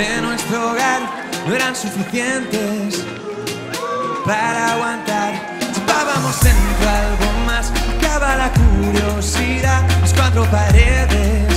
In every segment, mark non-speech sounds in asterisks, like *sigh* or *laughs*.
de nuestro hogar no eran suficientes para aguantar. Chupábamos dentro algo más, acaba la curiosidad, las cuatro paredes.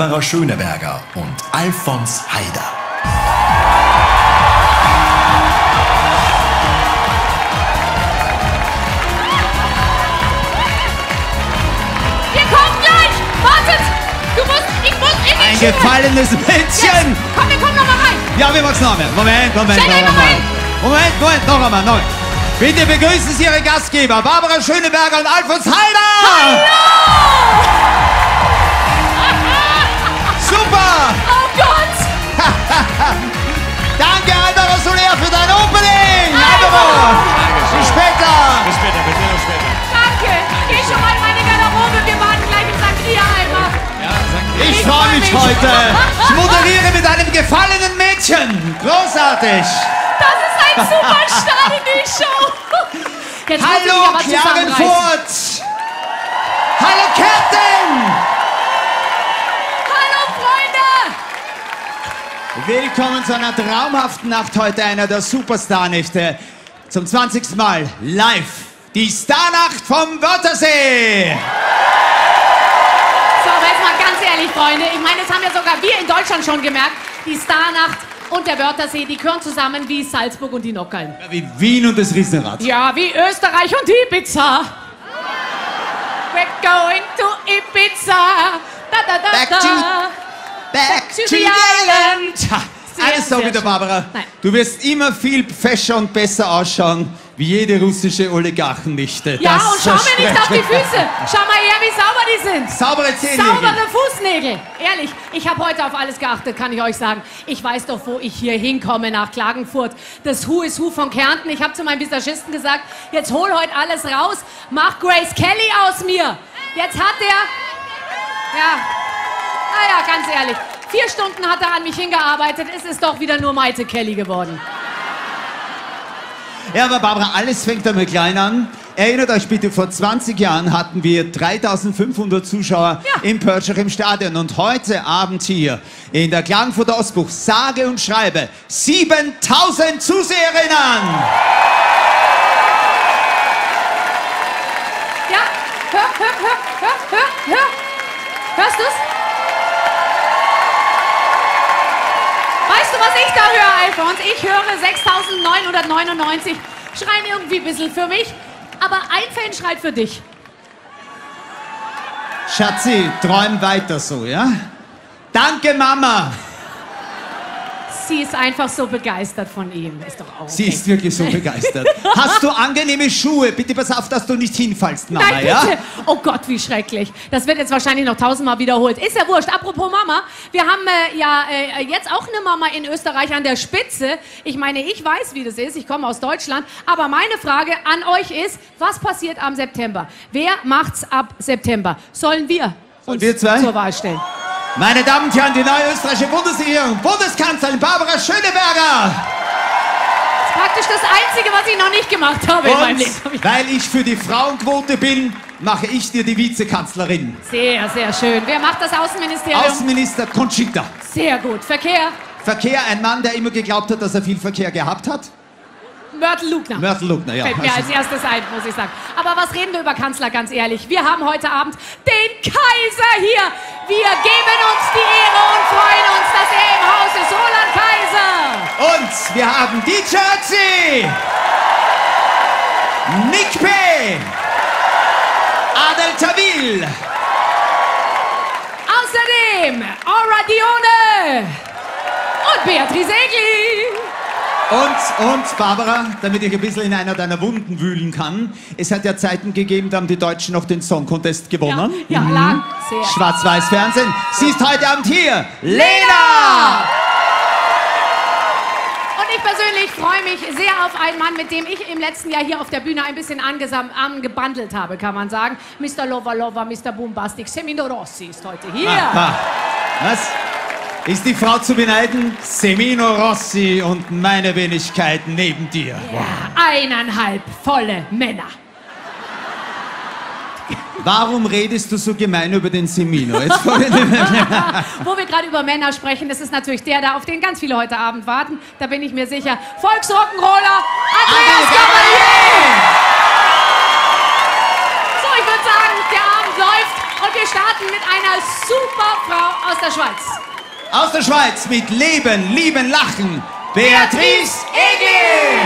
Barbara Schöneberger und Alfons Haider. Wir kommen gleich! Wartet! Du musst, ich muss in die Ein Schule. gefallenes Mädchen! Jetzt. Komm, wir kommen nochmal rein! Ja, wir machen nochmal. Moment, Moment, Moment, Moment. Moment, Moment, noch einmal, noch einmal. Bitte begrüßen Sie Ihre Gastgeber, Barbara Schöneberger und Alfons Heider! Hallo! Super! Oh Gott! *laughs* Danke, Alvaro Soler, für dein Opening! Alvaro! Bis später! Bis später, bis später, bis später. Danke! Geh schon mal in meine Garderobe, wir warten gleich im Sangria einmal. Ja, Sangria. Ich, ich freue mich, mich heute! Ich moderiere mit einem gefallenen Mädchen! Großartig! Das ist ein super Start in die Show! Jetzt Hallo, Klagenfurt! Hallo, Captain! Willkommen zu einer traumhaften Nacht heute, einer der Superstar-Nächte. Zum 20. Mal live. Die Starnacht vom Wörthersee. So, aber jetzt mal ganz ehrlich, Freunde. Ich meine, das haben ja sogar wir in Deutschland schon gemerkt. Die Starnacht und der Wörthersee, die gehören zusammen wie Salzburg und die Nockern. Wie Wien und das Riesenrad. Ja, wie Österreich und Ibiza. We're going to Ibiza. Da, da, da, Back da. To- Back to to the island. island. Sehr, Alles so wieder. Barbara. Nein. Du wirst immer viel fescher und besser ausschauen, wie jede russische Oligarchennichte. Ja, Das und schau mir nicht auf die. Füße. Schau mal her, wie sauber die sind. Saubere Zähne. Saubere Fußnägel. Ehrlich, ich habe heute auf alles geachtet, kann ich euch sagen. Ich weiß doch, wo ich hier hinkomme nach Klagenfurt. Das Who is Who von Kärnten. Ich habe zu meinem Visagisten gesagt, jetzt hol heute alles raus. Mach Grace Kelly aus mir. Jetzt hat der... Ja, naja, ganz ehrlich. Vier Stunden hat er an mich hingearbeitet. Es ist doch wieder nur Maite Kelly geworden. Ja, aber Barbara, alles fängt einmal klein an. Erinnert euch bitte, vor 20 Jahren hatten wir 3500 Zuschauer Ja. im Pörtscher im Stadion und heute Abend hier in der Klagenfurter Ostbuch, sage und schreibe, 7000 Zuseherinnen! Ja, hör, hör, hör, hör, hör, hör. Hörst du's? Weißt du, was ich da höre, Alfons? Ich höre 6999 schreien irgendwie ein bisschen für mich, aber ein Fan schreit für dich. Schatzi, träum weiter so, ja? Danke, Mama! Sie ist einfach so begeistert von ihm. Ist doch auch. Sie okay. ist wirklich so begeistert. *laughs* Hast du angenehme Schuhe? Bitte pass auf, dass du nicht hinfallst, Mama, Nein, ja? bitte. Oh Gott, wie schrecklich. Das wird jetzt wahrscheinlich noch tausendmal wiederholt. Ist ja wurscht. Apropos Mama, wir haben äh, ja äh, jetzt auch eine Mama in Österreich an der Spitze. Ich meine, ich weiß, wie das ist. Ich komme aus Deutschland. Aber meine Frage an euch ist, was passiert am September? Wer macht's ab September? Sollen wir uns wir zwei? zur Wahl stellen? Meine Damen und Herren, die neue österreichische Bundesregierung, Bundeskanzlerin Barbara Schöneberger! Das ist praktisch das Einzige, was ich noch nicht gemacht habe in meinem Leben. Und *laughs* weil ich für die Frauenquote bin, mache ich dir die Vizekanzlerin. Sehr, sehr schön. Wer macht das Außenministerium? Außenminister Conchita. sehr gut. Verkehr? Verkehr, ein Mann, der immer geglaubt hat, dass er viel Verkehr gehabt hat. Mörtel Lugner. Mörtel Luckner, ja. Fällt mir als erstes ein, muss ich sagen. Aber was reden wir über Kanzler, ganz ehrlich? Wir haben heute Abend den Kaiser hier. Wir geben uns die Ehre und freuen uns, dass er im Haus ist. Roland Kaiser. Und wir haben die Jersey! Nick P! Adel Tawil! Außerdem Aura Dione. Und Beatrice Egli. Und, und Barbara, damit ich ein bisschen in einer deiner Wunden wühlen kann, es hat ja Zeiten gegeben, da haben die Deutschen noch den Song Contest Ja, gewonnen. ja lang. Sehr. Schwarz-Weiß-Fernsehen. Sie ist heute Abend hier. Lena! Und ich persönlich freue mich sehr auf einen Mann, mit dem ich im letzten Jahr hier auf der Bühne ein bisschen angebandelt habe, kann man sagen. Mr. Lover Lover, Mr. Boombastic, Semino Rossi ist heute hier. Ah, was? Ist die Frau zu beneiden? Semino Rossi und meine Wenigkeit neben dir. Eineinhalb volle Männer. Warum redest du so gemein über den Semino? *laughs* Wo wir gerade über Männer sprechen, das ist natürlich der da, auf den ganz viele heute Abend warten. Da bin ich mir sicher. Volksrock'n'Roller Andreas Andreas Gabalier! So, ich würde sagen, der Abend läuft und wir starten mit einer super Frau aus der Schweiz. Aus der Schweiz mit Leben, Lieben, Lachen. Beatrice Egel!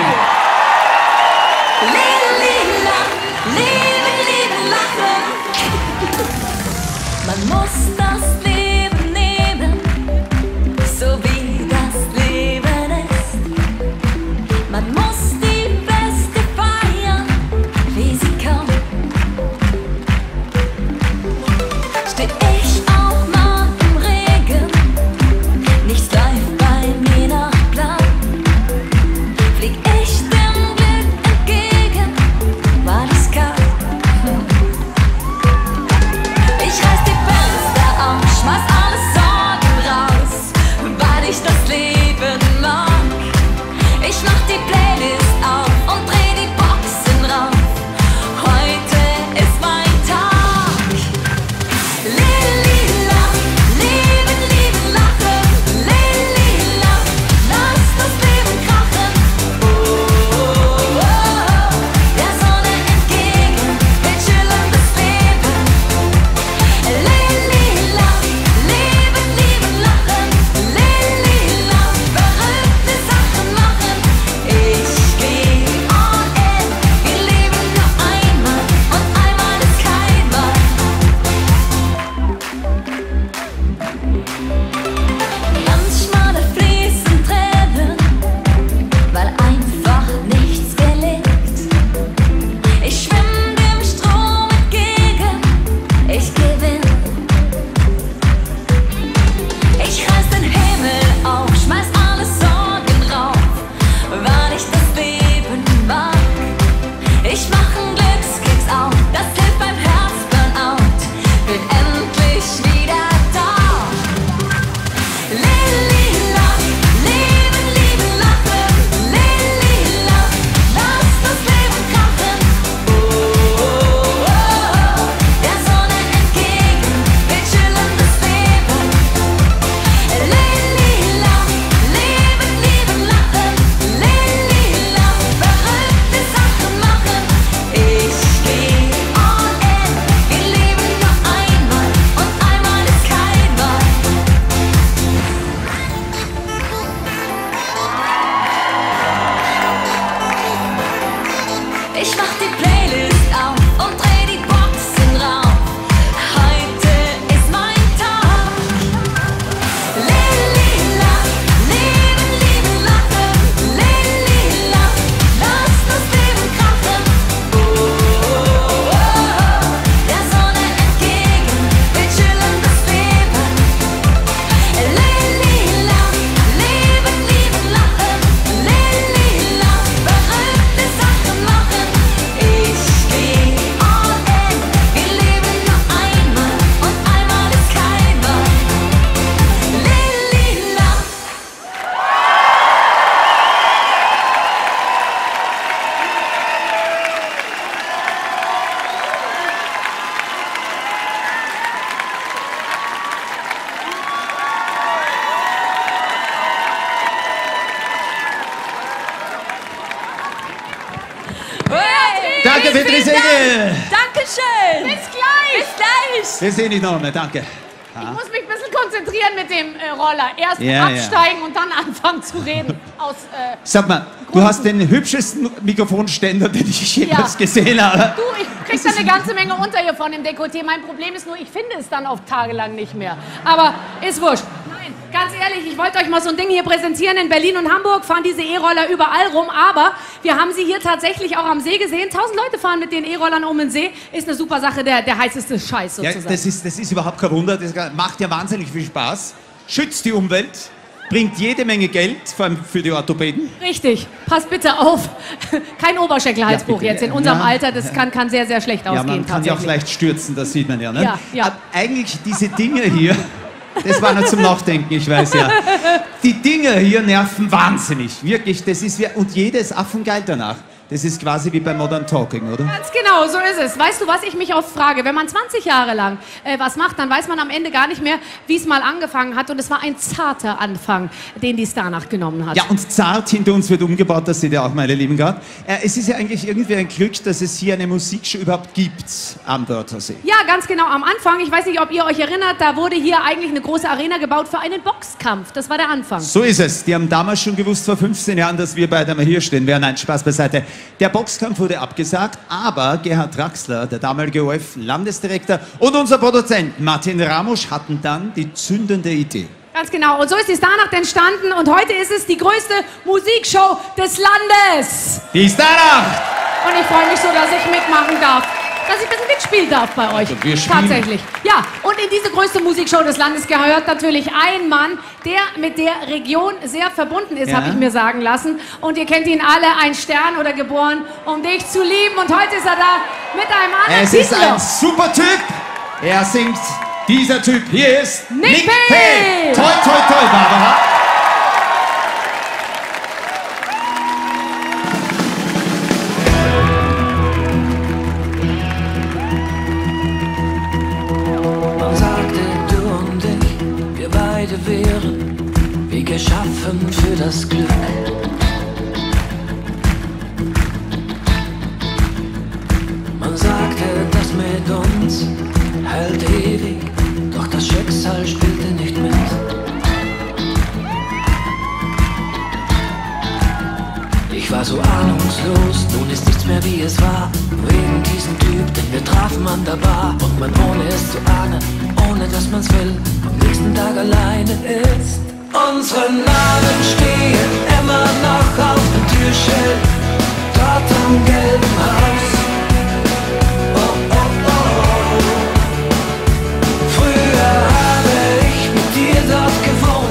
Sehen dich noch einmal, danke. Ich muss mich ein bisschen konzentrieren mit dem äh, Roller. Erst Ja, ja. absteigen und dann *laughs* anfangen zu reden. Aus, äh, Sag mal, du hast den hübschesten Mikrofonständer, den ich jemals Ja. gesehen habe. du, ich krieg da eine ganze Menge unter hier von dem Dekolleté. Mein Problem ist nur, ich finde es dann oft tagelang nicht mehr. Aber ist wurscht. Nein, ganz ehrlich, ich wollte euch mal so ein Ding hier präsentieren. In Berlin und Hamburg fahren diese E-Roller überall rum. Aber wir haben sie hier tatsächlich auch am See gesehen. Tausend Leute fahren mit den E-Rollern um den See. Ist eine super Sache, der, der heißeste Scheiß Ja, sozusagen. das ist, das ist überhaupt kein Wunder, das macht ja wahnsinnig viel Spaß, schützt die Umwelt, bringt jede Menge Geld, vor allem für die Orthopäden. Richtig. Passt bitte auf. *laughs* Kein Oberschenkelhalsbruch Ja, jetzt in unserem Ja. Alter. Das kann, kann sehr, sehr schlecht Ja, ausgehen. man kann ja auch leicht stürzen, das sieht man ja. Ne? Ja, ja. Aber Eigentlich diese Dinge hier, das war nicht zum Nachdenken, ich weiß ja. *laughs* Die Dinge hier nerven wahnsinnig, wirklich. Das ist wie, und jeder ist affengeil danach. Das ist quasi wie bei Modern Talking, oder? Ganz genau, so ist es. Weißt du, was ich mich oft frage? Wenn man 20 Jahre lang äh, was macht, dann weiß man am Ende gar nicht mehr, wie es mal angefangen hat. Und es war ein zarter Anfang, den die Starnacht genommen hat. Ja, und zart hinter uns wird umgebaut, das seht ihr auch, meine Lieben gerade. Äh, es ist ja eigentlich irgendwie ein Glück, dass es hier eine Musikshow überhaupt gibt am Wörthersee. Ja, ganz genau. Am Anfang, ich weiß nicht, ob ihr euch erinnert, da wurde hier eigentlich eine große Arena gebaut für einen Boxkampf. Das war der Anfang. So ist es. Die haben damals schon gewusst, vor 15 Jahren, dass wir beide mal hier stehen werden. Nein, Spaß beiseite. Der Boxkampf wurde abgesagt, aber Gerhard Draxler, der damalige OF-Landesdirektor und unser Produzent Martin Ramusch hatten dann die zündende Idee. Ganz genau. Und so ist die Starnacht entstanden. Und heute ist es die größte Musikshow des Landes. Die Starnacht! Und ich freue mich so, dass ich mitmachen darf. Dass ich ein bisschen mitspielen darf bei euch. Also wir spielen. Tatsächlich. Ja, und in diese größte Musikshow des Landes gehört natürlich ein Mann, der mit der Region sehr verbunden ist, Ja. habe ich mir sagen lassen. Und ihr kennt ihn alle, ein Stern oder geboren, um dich zu lieben. Und heute ist er da mit einem anderen Es ist Titel. ein super Typ. Er singt. Dieser Typ hier ist Nick P. Toll, toll, toll, Barbara. Geschaffen für das Glück. Man sagte, das mit uns hält ewig, doch das Schicksal spielte nicht mit. Ich war so ahnungslos, nun ist nichts mehr wie es war. Wegen diesem Typ, denn wir trafen an der Bar. Und man ohne es zu ahnen, ohne dass man's will, am nächsten Tag alleine ist. Unsere Namen stehen immer noch auf dem Türschild, dort am gelben Haus. Oh, oh, oh. Früher habe ich mit dir dort gewohnt,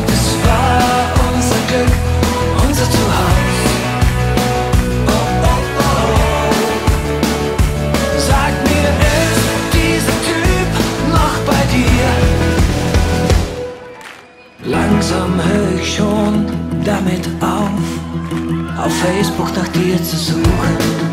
damit auf, auf Facebook nach dir zu suchen.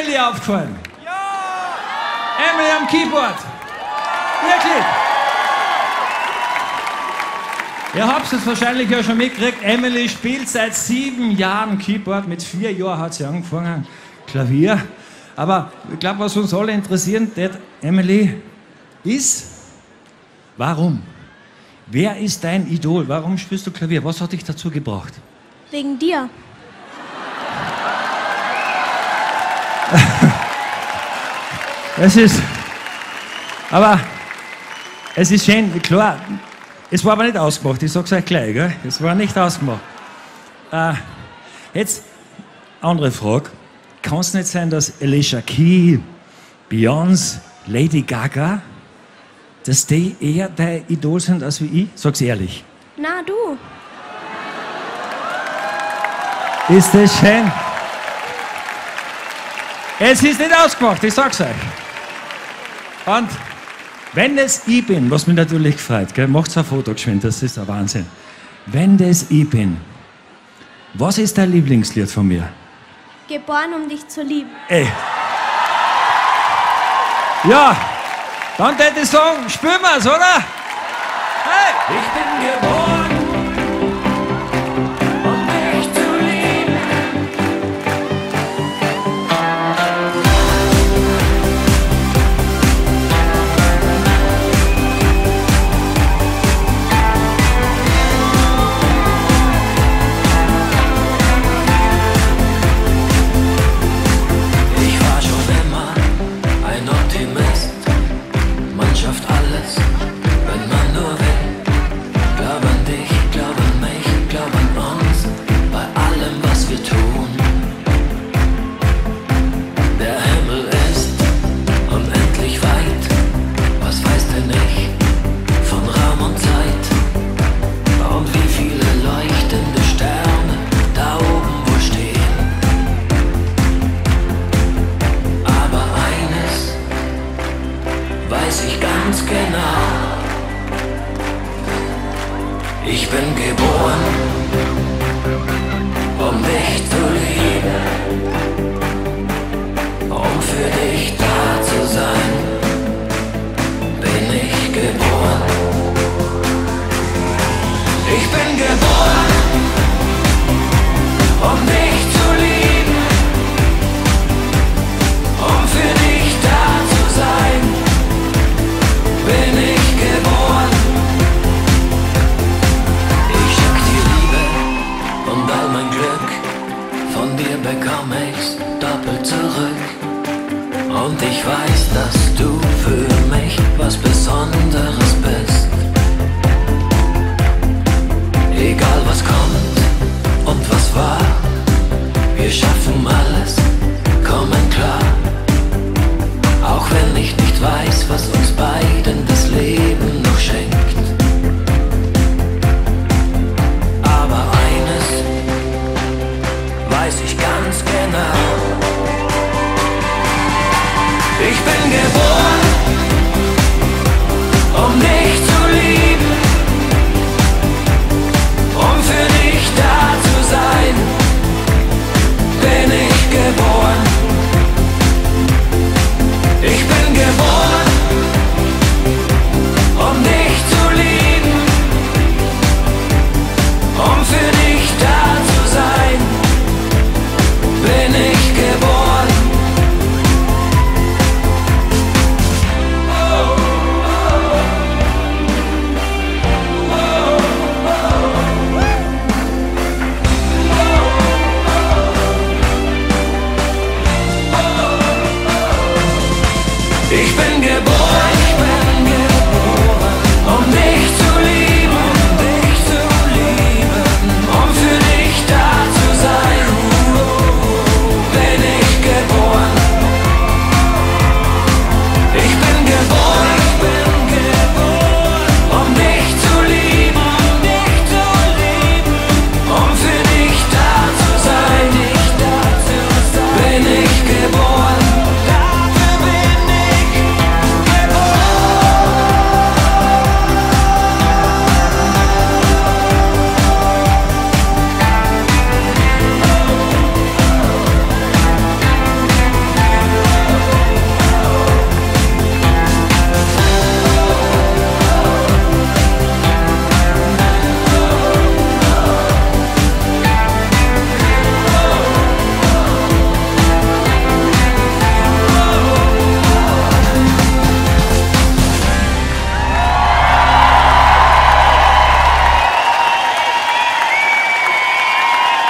Emily aufgefallen? Ja! Emily am Keyboard. Wirklich? Ihr habt es wahrscheinlich ja schon mitgekriegt. Emily spielt seit sieben Jahren Keyboard. Mit vier Jahren hat sie angefangen. Klavier. Aber ich glaube, was uns alle interessieren, der Emily, ist, warum? Wer ist dein Idol? Warum spielst du Klavier? Was hat dich dazu gebracht? Wegen dir. Es ist. Aber es ist schön, klar. Es war aber nicht ausgemacht, ich sag's euch gleich, gell? Es war nicht ausgemacht. Äh, jetzt, andere Frage. Kann es nicht sein, dass Alicia Key, Beyoncé, Lady Gaga, dass die eher dein Idol sind als wie ich? Sag's ehrlich. Na, du. Ist das schön? Es ist nicht ausgemacht, ich sag's euch. Und wenn es ich bin, was mich natürlich freut, gell, macht's ein Foto geschwind, das ist ein Wahnsinn. Wenn das ich bin, was ist dein Lieblingslied von mir? Geboren, um dich zu lieben. Ey. Ja, dann hätte ich sagen, spüren wir's, oder? Hey! Ich bin geboren, weiß, was uns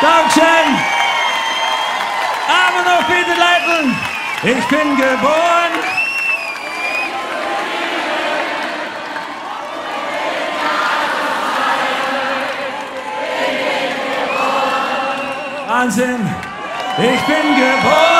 Dankeschön! Aber noch bitte leiten! Ich bin geboren! Wahnsinn! Ich bin geboren!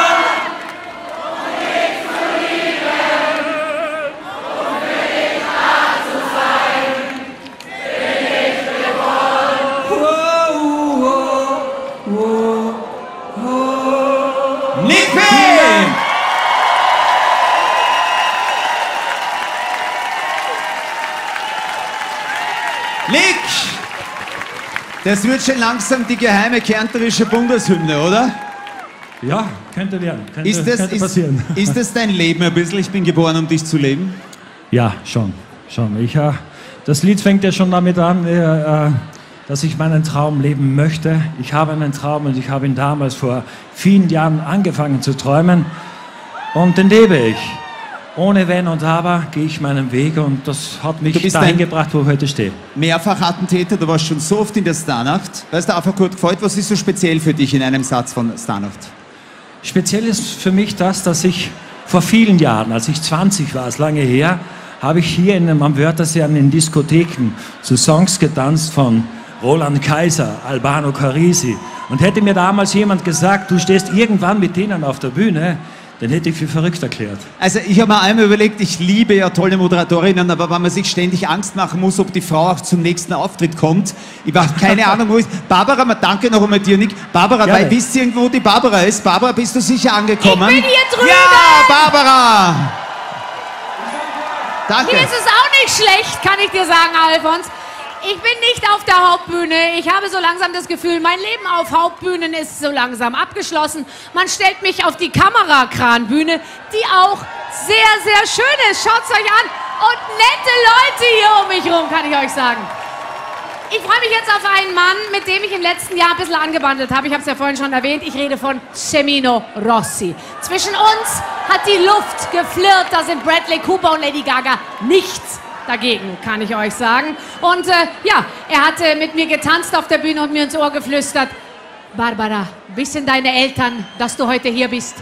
Das wird schon langsam die geheime kärntnerische Bundeshymne, oder? Ja, könnte werden. Könnte, Ist das, könnte ist, passieren. ist das dein Leben ein bisschen? Ich bin geboren, um dich zu leben. Ja, schon. schon. Ich, äh, das Lied fängt ja schon damit an, äh, äh, dass ich meinen Traum leben möchte. Ich habe einen Traum und ich habe ihn damals vor vielen Jahren angefangen zu träumen. Und den lebe ich. Ohne Wenn und Aber gehe ich meinen Weg und das hat mich dahin gebracht, wo ich heute stehe. Mehrfach Attentäter, du warst schon so oft in der Starnacht. Weißt du, einfach kurz gefällt, was ist so speziell für dich in einem Satz von Starnacht? Speziell ist für mich das, dass ich vor vielen Jahren, als ich 20 war, ist lange her, habe ich hier in, am Wörthersee an den Diskotheken zu Songs getanzt von Roland Kaiser, Albano Carisi. Und hätte mir damals jemand gesagt, du stehst irgendwann mit denen auf der Bühne, dann hätte ich für verrückt erklärt. Also ich habe mir einmal überlegt, ich liebe ja tolle Moderatorinnen, aber wenn man sich ständig Angst machen muss, ob die Frau auch zum nächsten Auftritt kommt, ich habe keine Ahnung, wo ist. Barbara, mal danke noch einmal dir, Nick. Barbara, Gerne. weil, wisst ihr irgendwo, wo die Barbara ist? Barbara, bist du sicher angekommen? Ich bin hier drüben. Ja, Barbara! Danke. Hier ist es auch nicht schlecht, kann ich dir sagen, Alfons. Ich bin nicht auf der Hauptbühne. Ich habe so langsam das Gefühl, mein Leben auf Hauptbühnen ist so langsam abgeschlossen. Man stellt mich auf die Kamerakranbühne, die auch sehr, sehr schön ist. Schaut's euch an. Und nette Leute hier um mich rum, kann ich euch sagen. Ich freue mich jetzt auf einen Mann, mit dem ich im letzten Jahr ein bisschen angebandelt habe. Ich habe es ja vorhin schon erwähnt. Ich rede von Semino Rossi. Zwischen uns hat die Luft geflirrt. Da sind Bradley Cooper und Lady Gaga nichts dagegen, kann ich euch sagen. Und äh, ja, er hatte mit mir getanzt auf der Bühne und mir ins Ohr geflüstert. Barbara, wissen deine Eltern, dass du heute hier bist?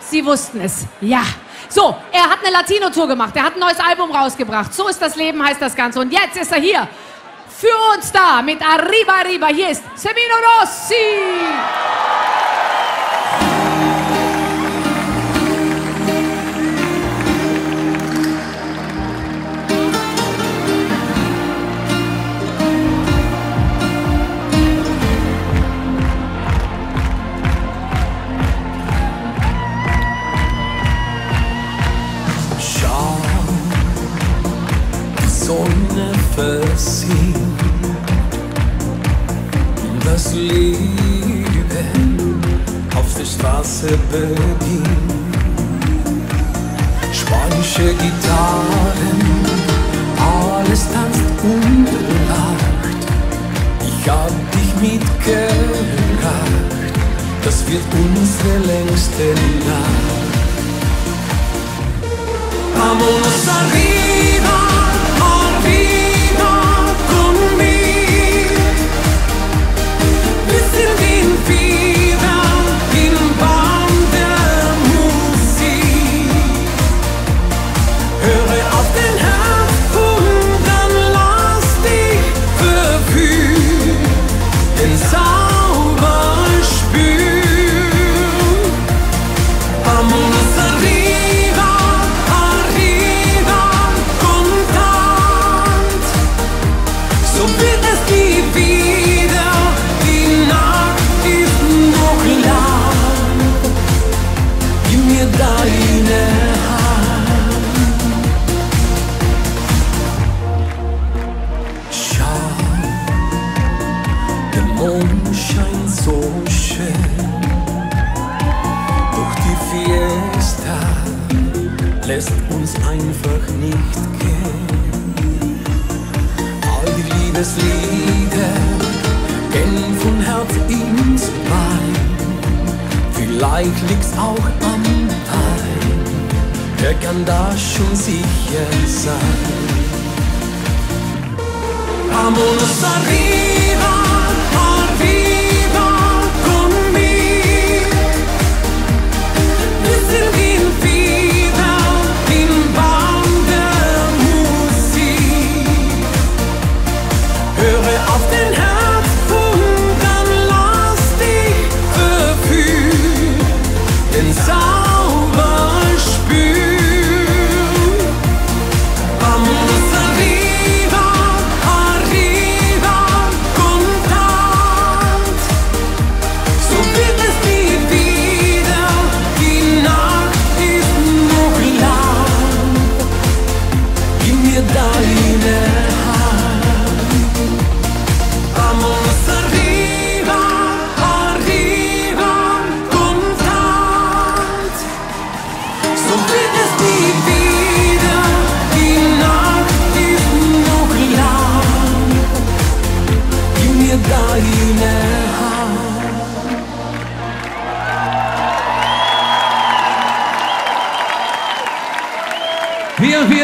Sie wussten es, ja. So, er hat eine Latino-Tour gemacht, er hat ein neues Album rausgebracht. So ist das Leben, heißt das Ganze. Und jetzt ist er hier für uns da mit Arriba Arriba. Hier ist Semino Rossi. Sonne versieht, das Leben auf der Straße beginnt. Spanische Gitarren, alles tanzt und lacht. Ich hab dich mitgebracht, das wird unsere längste Nacht. Arriba, arriba lässt uns einfach nicht gehen. All die Liebeslieder gehen von Herz ins Bein. Vielleicht liegt's auch am Wein. Wer kann da schon sicher sein? Vámonos arriba, arriba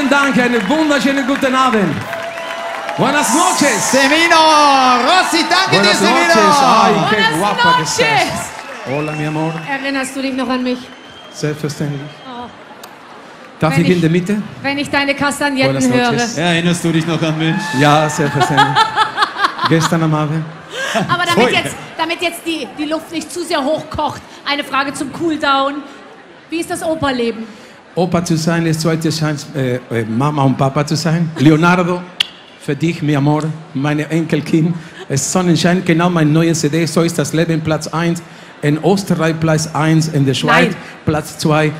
Vielen, Dank. Einen wunderschönen guten Abend. Buenas noches. Semino Rossi, danke dir, Buenas Semino! noches. Ay, qué Buenas guapa que noches. estás. Hola, mi amor. Erinnerst du dich noch an mich? Selbstverständlich. Darf Wenn ich in der Mitte? Wenn ich deine Kastagnetten höre. Erinnerst du dich noch an mich? Ja, selbstverständlich. Gestern am Abend. Aber damit jetzt, damit jetzt die, die Luft nicht zu sehr hochkocht, eine Frage zum Cooldown. Wie ist das Operleben? Opa zu sein ist heute scheint äh, äh, Mama und Papa zu sein. Leonardo, für dich, mi amor, meine Enkelkind. Es Sonnenschein, genau mein neue CD. So ist das Leben Platz 1. In Österreich Platz 1, in der Schweiz Nein. Platz 2,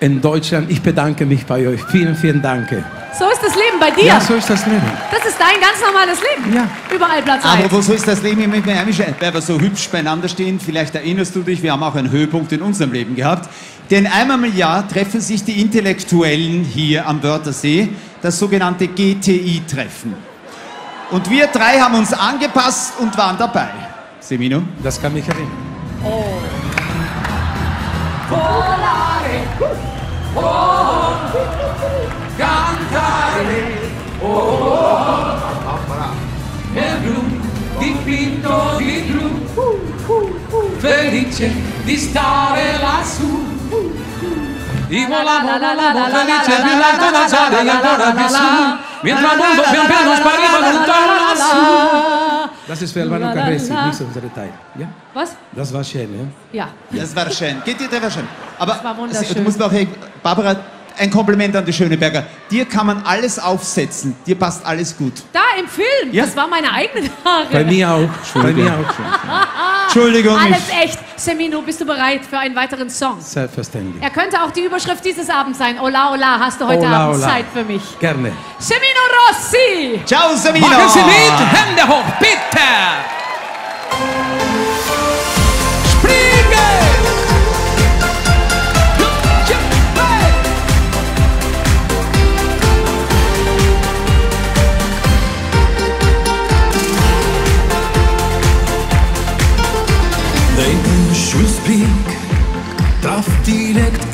in Deutschland. Ich bedanke mich bei euch. Vielen, vielen Dank. So ist das Leben bei dir. Ja, so ist das Leben. Das ist dein ganz normales Leben. Ja. Überall Platz 1. Aber so ist das Leben im Miami, weil wir so hübsch beieinander stehen. Vielleicht erinnerst du dich, wir haben auch einen Höhepunkt in unserem Leben gehabt. Denn einmal im Jahr treffen sich die Intellektuellen hier am Wörthersee, das sogenannte GTI-Treffen. Und wir drei haben uns angepasst und waren dabei. Semino? Das kann mich erinnern. Nel blu dipinto di blu Felice di stare lassù Io volavo, volavo felice più alto da sale e ancora più su Mentre il mondo pian piano spariva lontano lassù Das ist für Albano Carresi, nicht unsere Teil. Ja? Was? Das war schön, ja? Ja. Das war schön. Geht dir, der war schön. Aber Das war wunderschön. du musst auch, hey, Barbara, ein Kompliment an die Schöneberger. Dir kann man alles aufsetzen. Dir passt alles gut. Da im Film. Ja. Das war meine eigenen Haare. Bei mir auch. Bei mir auch. Entschuldigung. Alles echt. Semino, bist du bereit für einen weiteren Song? Selbstverständlich. Er könnte auch die Überschrift dieses Abends sein. Ola, ola, hast du heute Ola, Abend ola. Zeit für mich? Gerne. Semino Rossi! Ciao, Semino! Machen Sie mit! Hände hoch, bitte!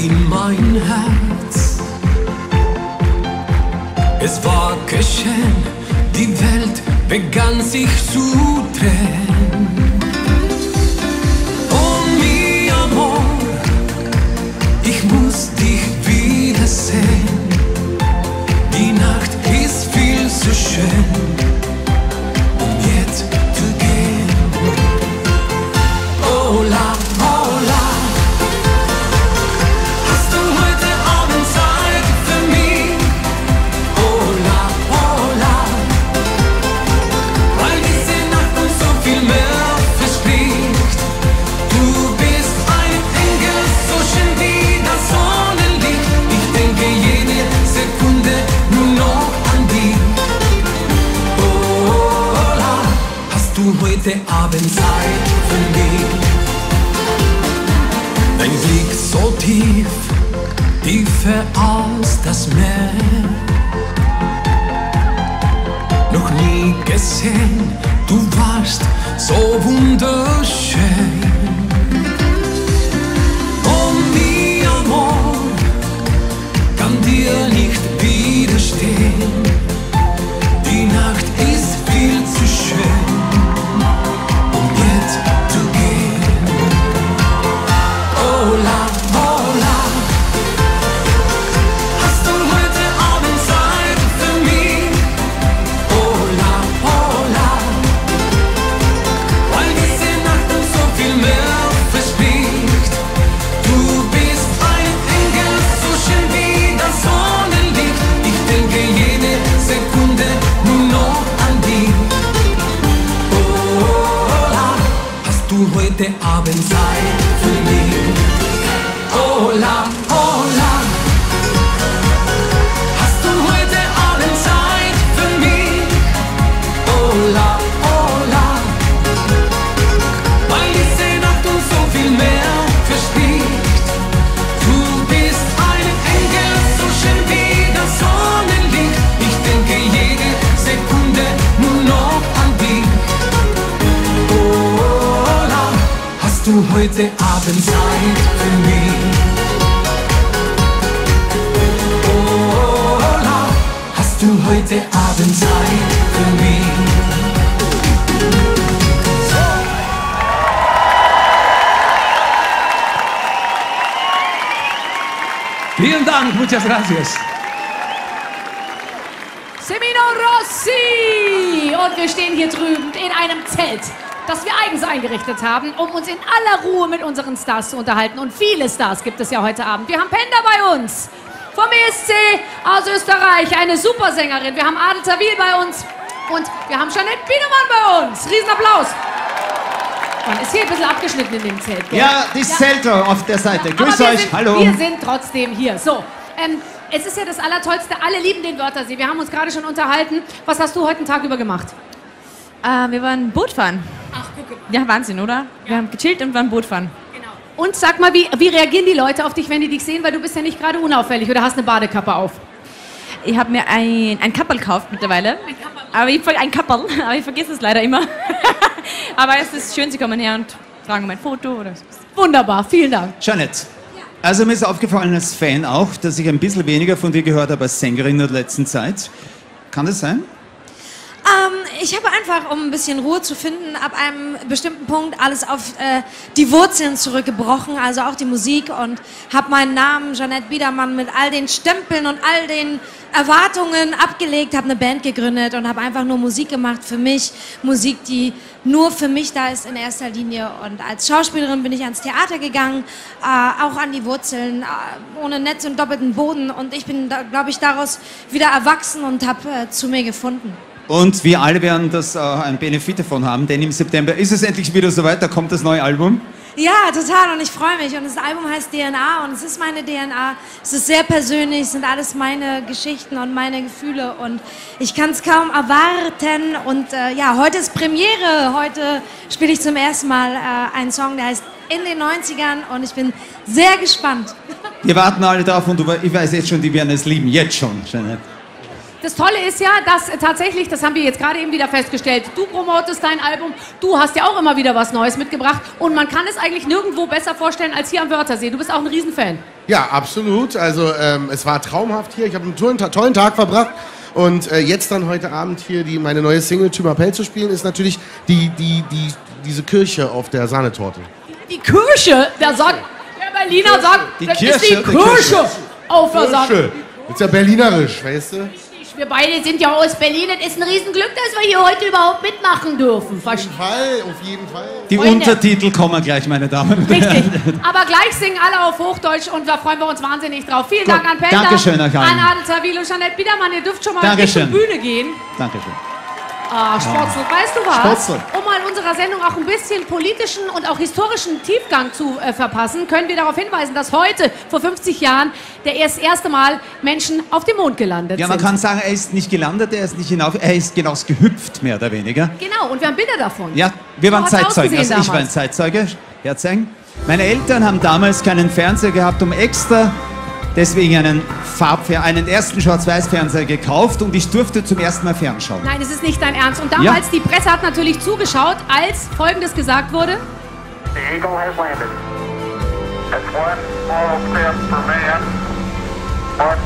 In mein Herz. Es war geschehen, die Welt begann sich zu drehen. Oh mi amor, ich muss dich wiedersehen. Die Nacht ist viel zu schön, heute Abend Zeit für mich. Dein Blick so tief, tiefer als das Meer. Noch nie gesehen, du warst so wunderschön. Oh mi amor, kann dir nicht widerstehen. Heute du heute Abend Zeit für mich? Vielen Dank, muchas gracias. Semino Rossi! Und wir stehen hier drüben in einem Zelt, das wir eigens eingerichtet haben, um uns in aller Ruhe mit unseren Stars zu unterhalten. Und viele Stars gibt es ja heute Abend. Wir haben Penda bei uns vom ESC aus Österreich, eine Supersängerin. Wir haben Adel Tawil bei uns und wir haben Jeanette Bienemann bei uns. Riesenapplaus! Man ist hier ein bisschen abgeschnitten in dem Zelt. Gell? Ja, die Zelter auf der Seite. Aber Grüß euch, sind, hallo. Wir sind trotzdem hier. So, ähm, es ist ja das Allertollste. Alle lieben den Wörthersee. Wir haben uns gerade schon unterhalten. Was hast du heute den Tag über gemacht? Äh, wir waren Boot fahren. Ja, Wahnsinn, oder? Wir haben gechillt und waren Boot fahren. Und sag mal, wie, wie reagieren die Leute auf dich, wenn die dich sehen? Weil du bist ja nicht gerade unauffällig oder hast eine Badekappe auf. Ich habe mir ein, ein Kapperl gekauft mittlerweile. Aber ich, ver- ein Kapperl, *laughs* aber ich vergesse es leider immer. *laughs* aber es ist schön, sie kommen her und fragen um ein Foto oder so. Wunderbar, vielen Dank. Jeanette, also mir ist aufgefallen als Fan auch, dass ich ein bisschen weniger von dir gehört habe als Sängerin in der letzten Zeit. Kann das sein? Ähm, ich habe einfach, um ein bisschen Ruhe zu finden, ab einem bestimmten Punkt alles auf äh, die Wurzeln zurückgebrochen, also auch die Musik und habe meinen Namen Jeanette Biedermann mit all den Stempeln und all den Erwartungen abgelegt, habe eine Band gegründet und habe einfach nur Musik gemacht für mich, Musik, die nur für mich da ist in erster Linie. Und als Schauspielerin bin ich ans Theater gegangen, äh, auch an die Wurzeln, äh, ohne Netz und doppelten Boden. Und ich bin, glaube ich, daraus wieder erwachsen und habe äh, zu mir gefunden. Und wir alle werden das äh, ein Benefit davon haben, denn im September ist es endlich wieder soweit, da kommt das neue Album. Ja, total und ich freue mich. Und das Album heißt DNA und es ist meine DNA. Es ist sehr persönlich, es sind alles meine Geschichten und meine Gefühle und ich kann es kaum erwarten. Und äh, ja, heute ist Premiere. Heute spiele ich zum ersten Mal äh, einen Song, der heißt In den 90ern und ich bin sehr gespannt. Wir warten alle drauf und ich weiß jetzt schon, die werden es lieben, jetzt schon, Jeanette. Das Tolle ist ja, dass äh, tatsächlich, das haben wir jetzt gerade eben wieder festgestellt, du promotest dein Album, du hast ja auch immer wieder was Neues mitgebracht und man kann es eigentlich nirgendwo besser vorstellen als hier am Wörthersee. Du bist auch ein Riesenfan. Ja, absolut. Also ähm, es war traumhaft hier. Ich habe einen tollen, tollen Tag verbracht. Und äh, jetzt dann heute Abend hier die, meine neue Single Tümapel zu spielen, ist natürlich die, die, die, diese Kirche auf der Sahnetorte. Die Kirche, der sagt, der Berliner sagt, Die das Kirche, ist die Kirche Kirche. auf der. Kirche. Ist ja berlinerisch, weißt du? Wir beide sind ja aus Berlin. Es ist ein Riesenglück, dass wir hier heute überhaupt mitmachen dürfen. Auf jeden Fall, auf jeden Fall. Die Freunde. Untertitel kommen gleich, meine Damen und Richtig. Herren. Aber gleich singen alle auf Hochdeutsch und da freuen wir uns wahnsinnig drauf. Vielen Gut. Dank an Penda, Dankeschön euch allen. an Adel und Jeanette Biedermann. Ihr dürft schon mal Dankeschön. Richtung Bühne gehen. Dankeschön. Ah, Spotzel, weißt du was? Spotzel. Um mal unserer Sendung auch ein bisschen politischen und auch historischen Tiefgang zu äh, verpassen, können wir darauf hinweisen, dass heute, vor 50 Jahren, der erst erste Mal Menschen auf dem Mond gelandet Ja, man sind. kann sagen, er ist nicht gelandet, er ist nicht hinauf, er ist hinaus gehüpft, mehr oder weniger. Genau, und wir haben Bilder davon. Ja, wir waren So hat's Zeitzeugen. ausgesehen Also ich war ein. Zeitzeuge, herzeigen. Meine Eltern haben damals keinen Fernseher gehabt, um extra deswegen einen Farbfer einen ersten Schwarz-Weiß-Fernseher gekauft und ich durfte zum ersten Mal fernschauen. Nein, es ist nicht dein Ernst. Und damals, die Presse hat natürlich zugeschaut, als Folgendes gesagt wurde. The Eagle has landed. That's one small step for man, one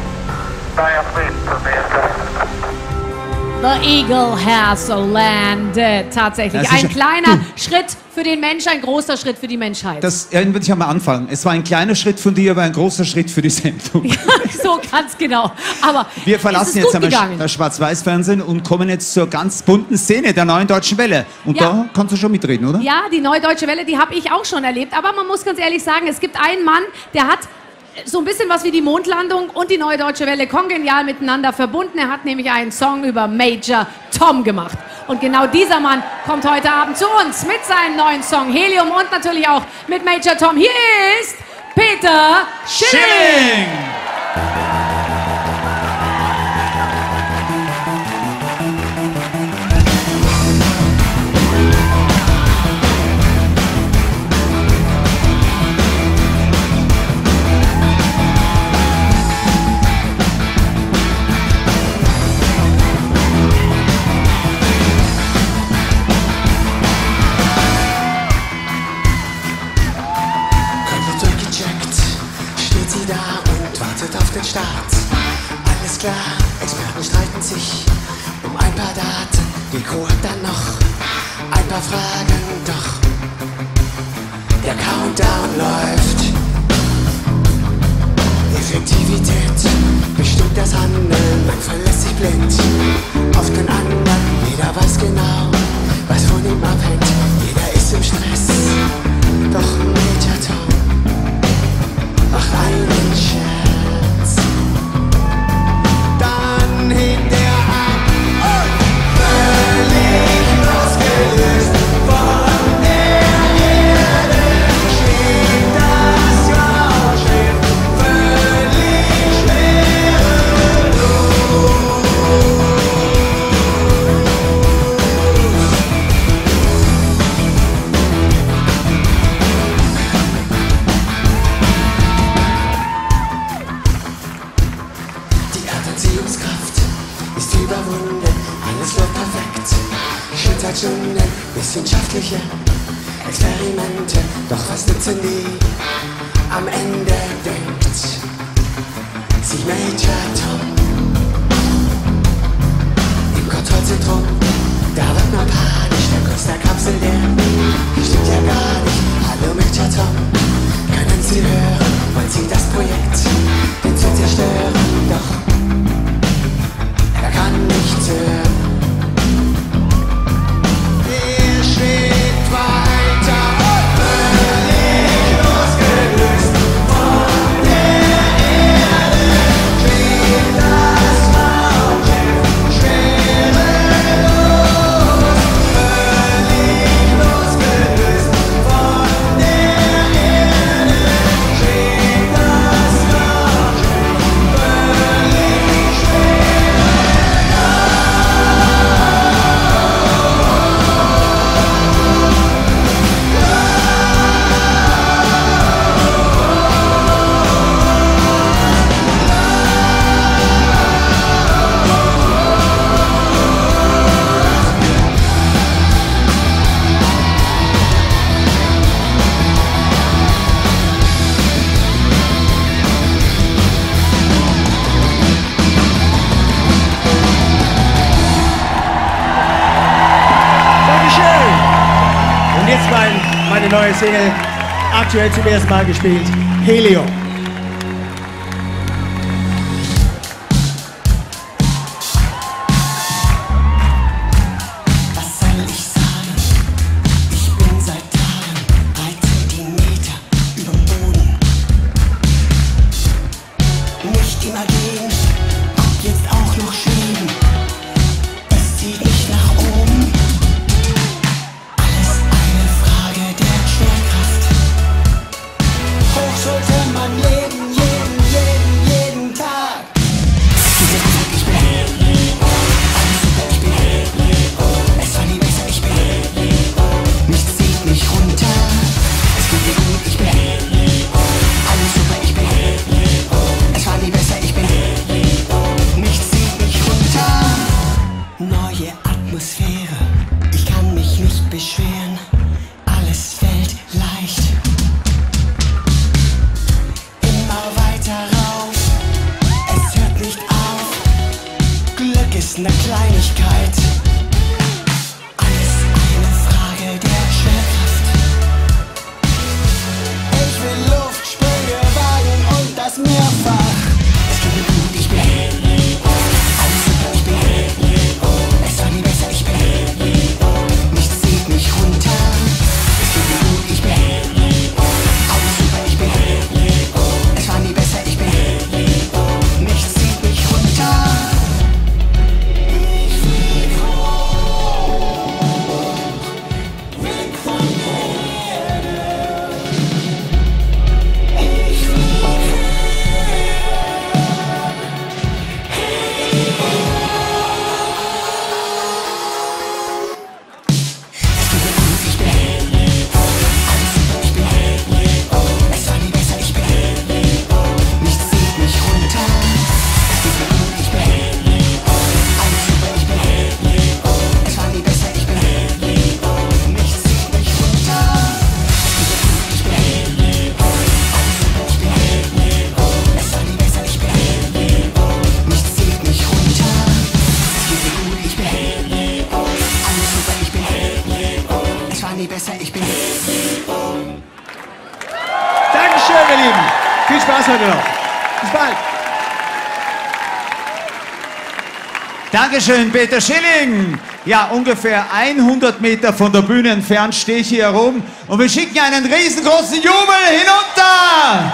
giant leap for mankind. The Eagle has landed. Tatsächlich. Das Ein ja- kleiner Schritt für den Menschen, ein großer Schritt für die Menschheit. Das erinnert mich am Anfang. Es war ein kleiner Schritt von dir, aber ein großer Schritt für die Sendung. *laughs* so ganz genau. Aber Wir verlassen jetzt einmal gegangen. das Schwarz-Weiß-Fernsehen und kommen jetzt zur ganz bunten Szene der neuen deutschen Welle. Und Ja. da kannst du schon mitreden, oder? Ja, die Neue Deutsche Welle, die habe ich auch schon erlebt. Aber man muss ganz ehrlich sagen, es gibt einen Mann, der hat so ein bisschen was wie die Mondlandung und die Neue Deutsche Welle kongenial miteinander verbunden. Er hat nämlich einen Song über Major Tom gemacht. Und genau dieser Mann kommt heute Abend zu uns mit seinem neuen Song Helium und natürlich auch mit Major Tom. Hier ist Peter Schilling. Computer paar Fragen, doch der Countdown läuft. Effektivität bestimmt das Handeln, man verlässt sich blind auf den anderen. Jeder weiß genau, was von ihm abhängt. Jeder ist im Stress, doch Major Tom macht einen Scherz. друзья. Aktuell zum ersten Mal gespielt, Helium. Dankeschön, Peter Schilling. Ja, ungefähr 100 Meter von der Bühne entfernt stehe ich hier herum und wir schicken einen riesengroßen Jubel hinunter.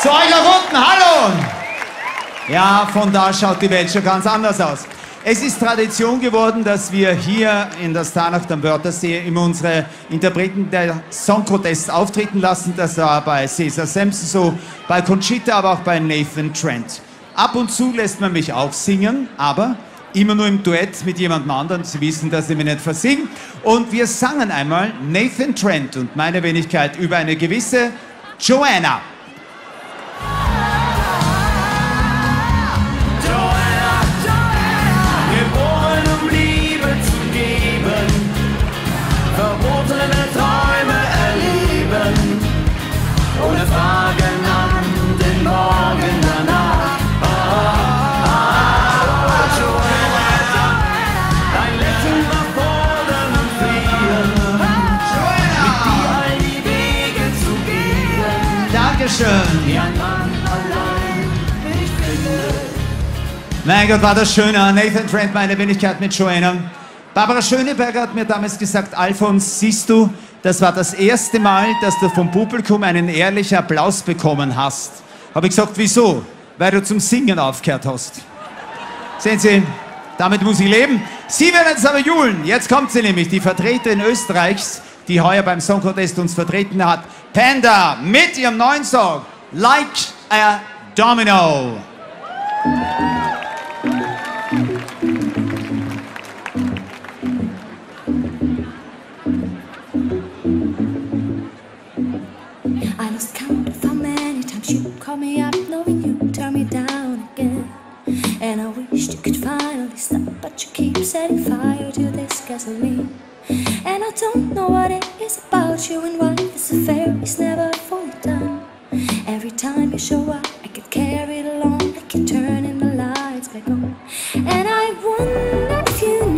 Zu euch unten, hallo. Ja, von da schaut die Welt schon ganz anders aus. Es ist Tradition geworden, dass wir hier in der Starnacht am Wörthersee immer unsere Interpreten der Song Contest auftreten lassen. Das war bei Cesar Sampson so, bei Conchita, aber auch bei Nathan Trent. Ab und zu lässt man mich auch singen, aber immer nur im Duett mit jemandem anderen. Sie wissen, dass ich mich nicht versinge. Und wir sangen einmal Nathan Trent und meine Wenigkeit über eine gewisse Joanna. Mein Gott, war das schön. Nathan Trent, meine Wenigkeit mit Joanna. Barbara Schöneberger hat mir damals gesagt, Alfons, siehst du, das war das erste Mal, dass du vom Publikum einen ehrlichen Applaus bekommen hast. Habe ich gesagt, wieso? Weil du zum Singen aufgehört hast. Sehen Sie, damit muss ich leben. Sie werden jetzt aber jubeln. Jetzt kommt sie nämlich, die Vertreterin Österreichs, die heuer beim Song Contest uns vertreten hat. Panda mit ihrem neuen Song, Like a Domino. Stop, but you keep setting fire to this gasoline. And I don't know what it is about you and why this affair is never fully done. Every time you show up, I get carried along, like you're turning the lights back on. And I wonder if you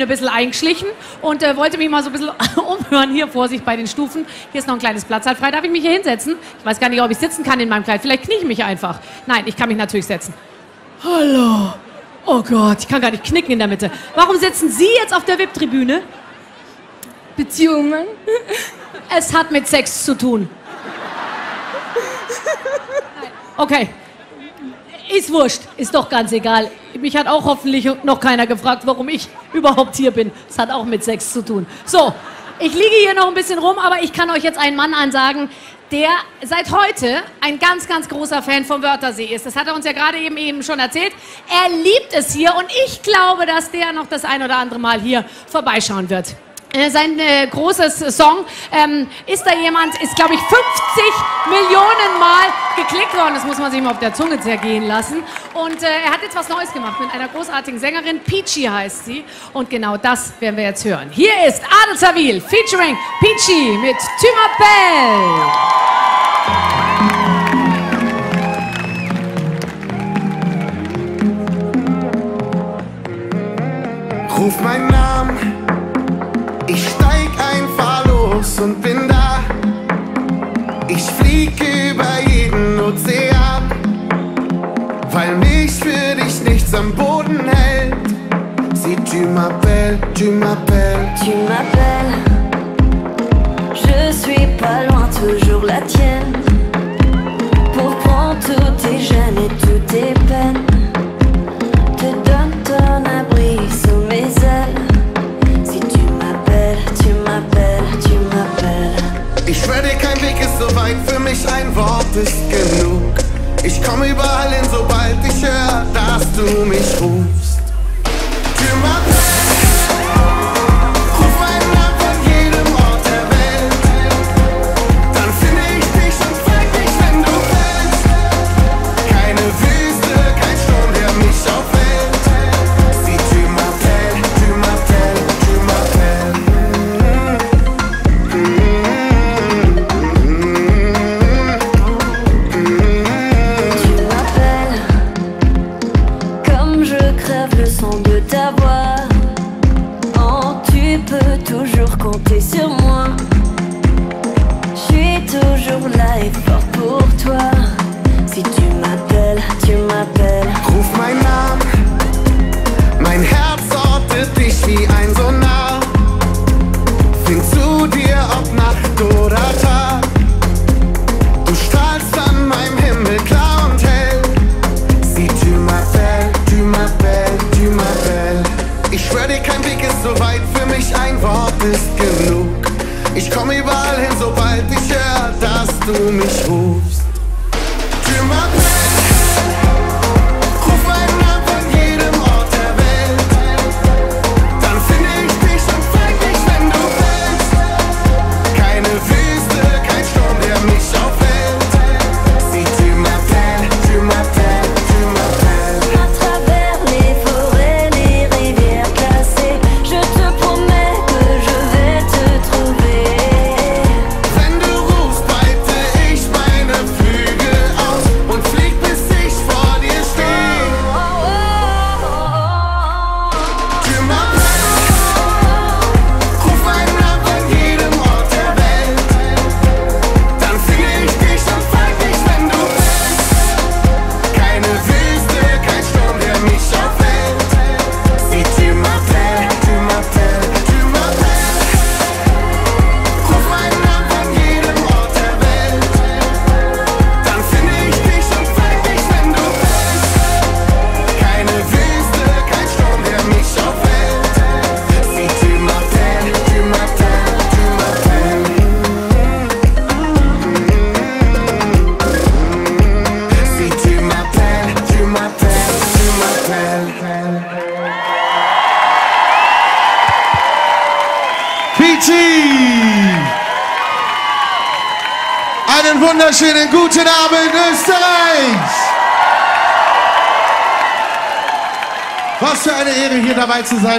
VIP-Tribüne ein bisschen eingeschlichen und äh, wollte mich mal so ein bisschen *laughs* umhören. Hier, Vorsicht bei den Stufen. Hier ist noch ein kleines Platz halt frei. Darf ich mich hier hinsetzen? Ich weiß gar nicht, ob ich sitzen kann in meinem Kleid. Vielleicht knie ich mich einfach. Nein, ich kann mich natürlich setzen. Hallo. Oh Gott, ich kann gar nicht knicken in der Mitte. Warum sitzen Sie jetzt auf der VIP-Tribüne? Beziehungen? *laughs* Es hat mit Sex zu tun. Okay. Ist wurscht, ist doch ganz egal. Mich hat auch hoffentlich noch keiner gefragt, warum ich überhaupt hier bin. Es hat auch mit Sex zu tun. So, ich liege hier noch ein bisschen rum, aber ich kann euch jetzt einen Mann ansagen, der seit heute ein ganz, ganz großer Fan vom Wörthersee ist. Das hat er uns ja gerade eben, eben schon erzählt. Er liebt es hier und ich glaube, dass der noch das ein oder andere Mal hier vorbeischauen wird. Äh, Sein äh, großes Song ähm, ist da jemand, ist glaube ich 50 Millionen Mal geklickt worden. Das muss man sich mal auf der Zunge zergehen lassen. Und äh, er hat jetzt was Neues gemacht mit einer großartigen Sängerin. Peachy heißt sie. Und genau das werden wir jetzt hören. Hier ist Adel Tawil featuring Peachy mit Tümapel. Ruf meinen Namen, ich steig einfach los und bin da. Nichts am Boden hält. Si tu m'appelles, tu m'appelles, Tu m'appelles, je suis pas loin, toujours la tienne. Pour prendre tous tes gênes et toutes tes peines, te donne ton abri sous mes ailes. Si tu m'appelles, tu m'appelles, tu m'appelles. Ich schwör dir, kein Weg ist so weit, für mich ein Wort ist genug. Ich komm überall hin, sobald ich hör, dass du mich rufst.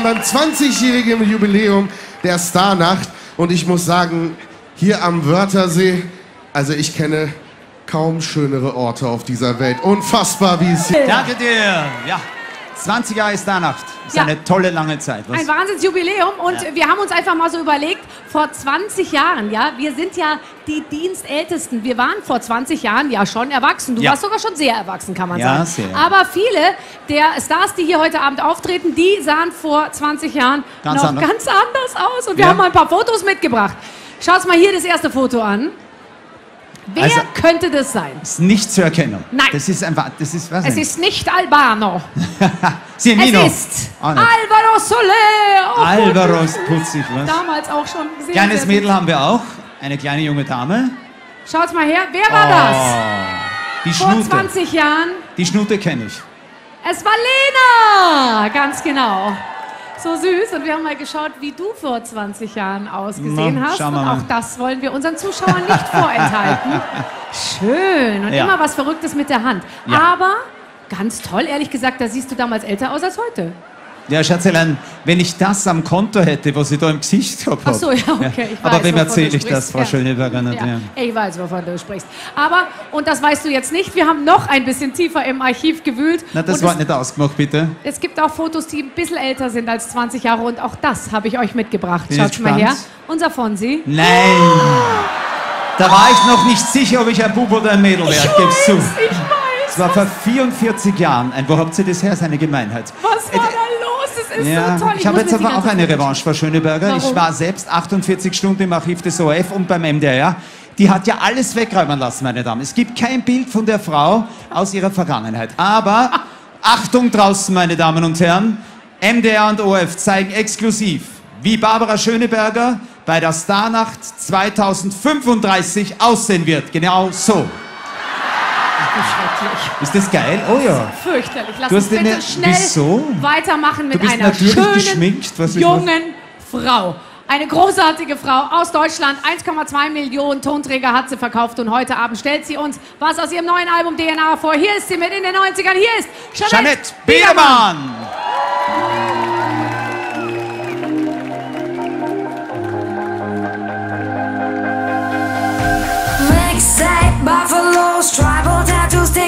Sein beim 20-jährigen Jubiläum der Starnacht. Und ich muss sagen, hier am Wörthersee, also ich kenne kaum schönere Orte auf dieser Welt. Unfassbar, wie es hier... Danke dir. Ja, 20 Jahre ist Nacht. Ist Ja. eine tolle lange Zeit. Was? Ein Wahnsinnsjubiläum und Ja. wir haben uns einfach mal so überlegt, vor 20 Jahren, ja, wir sind ja die Dienstältesten. Wir waren vor 20 Jahren ja schon erwachsen. Du Ja. warst sogar schon sehr erwachsen, kann man Ja, sagen. sehr. Aber viele der Stars, die hier heute Abend auftreten, die sahen vor 20 Jahren Ganz noch anders. ganz anders aus. Und wir Ja. haben mal ein paar Fotos mitgebracht. Schaut mal hier das erste Foto an. Wer Also- könnte das sein? ist nicht zu erkennen. Nein. Das ist einfach, das ist, was Es ist nicht Albano. *laughs* Siemino. Es ist nicht. Alvaro Soler. Oh, Alvaro ist putzig, was? Damals auch schon sehr, Kleines Mädel haben wir auch. Eine kleine junge Dame. Schaut mal her, wer war das? Oh, die Vor Schnute. 20 Jahren. Die Schnute kenne ich. Lena! Ganz genau. So süß. Und wir haben mal geschaut, wie du vor 20 Jahren ausgesehen Na, hast. Und auch das wollen wir unseren Zuschauern nicht vorenthalten. *laughs* Schön. Und Ja. immer was Verrücktes mit der Hand. Ja. Aber ganz toll, ehrlich gesagt, da siehst du damals älter aus als heute. Ja, Schatzelein, wenn ich das am Konto hätte, was ich da im Gesicht gehabt habe. Ach so, ja, okay. Ich Aber weiß, wem erzähle ich das. Frau Ja. Schöneberger? Nicht? Ja, Ja. ich weiß, wovon du sprichst. Aber, und das weißt du jetzt nicht, wir haben noch ein bisschen tiefer im Archiv gewühlt. Na, das war nicht ausgemacht, bitte. es gibt auch Fotos, die ein bisschen älter sind als 20 Jahre und auch das habe ich euch mitgebracht. Bin Schaut mal her. Unser Fonsi. Nein! Da war ich noch nicht sicher, ob ich ein Bub oder ein Mädel wäre. Ich gebe zu. Ich weiß. Es war vor 44 Jahren. Ein, wo habt ihr das her? Seine Gemeinheit. Was war da los? Es ist Ja, so toll. ich habe muss jetzt aber auch eine Revanche, Frau Schöneberger. Warum? Ich war selbst 48 Stunden im Archiv des ORF und beim MDR. Die hat ja alles wegräumen lassen, meine Damen. Es gibt kein Bild von der Frau aus ihrer Vergangenheit. Aber *laughs* Achtung draußen, meine Damen und Herren. MDR und ORF zeigen exklusiv, wie Barbara Schöneberger bei der Starnacht 2035 aussehen wird. Genau so. Schrecklich. Ist das geil? Oh ja. Fürchterlich. Lass Du uns hast bitte eine- schnell Wieso? weitermachen mit einer schönen, ist jungen Frau. Eine großartige Frau aus Deutschland. 1,2 Millionen Tonträger hat sie verkauft und heute Abend stellt sie uns was aus ihrem neuen Album DNA vor. Hier ist sie mit in den 90ern. Hier ist Jeanette. Mixtape, Buffaloes, Tribal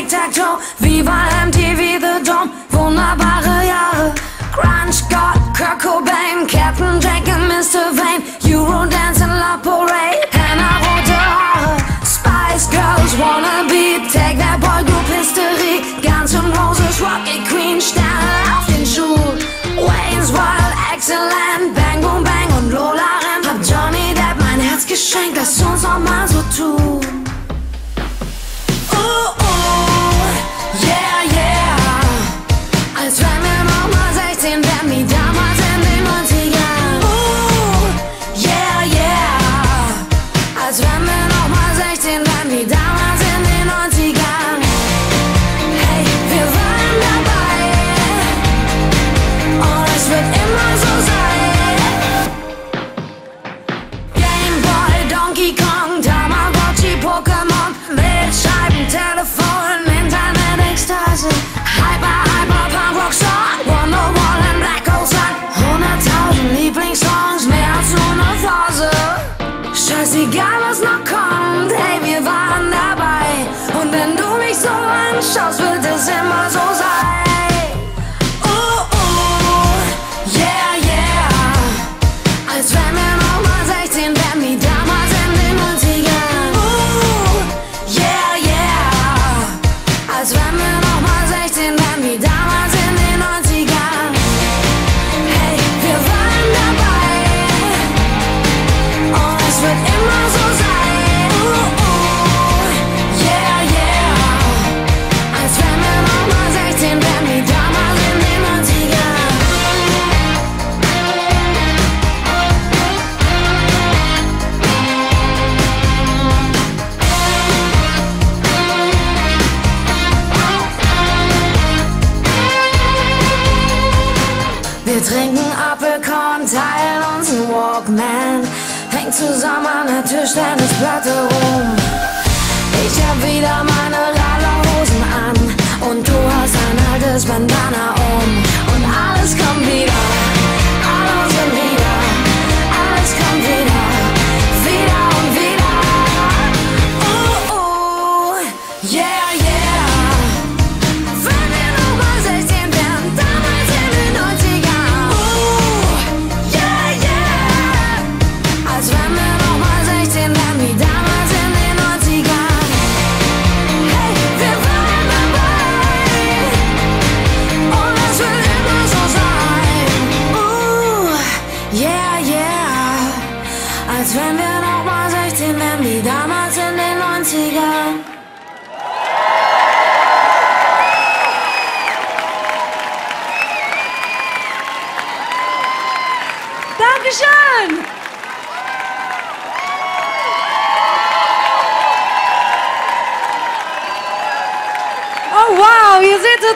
Tic-Tac-Toe, Viva MTV, The Dome, wunderbare Jahre. Grunge God, Kurt Cobain, Captain Jack und Mr. Vane, Eurodance in La Parade, Hannah rote Haare, Spice Girls, Wannabe, Take That Boy Group Hysterie, Guns N' Roses, Rocket Queen, Sterne auf den Schuhen, Wayne's Wild, Excellent, Bang Boom Bang und Lola Rem, hab Johnny Depp mein Herz geschenkt, lass uns noch mal so tun. Tischtennisplatte rum. Ich hab wieder meine Radlerhosen an und du hast ein altes Bandana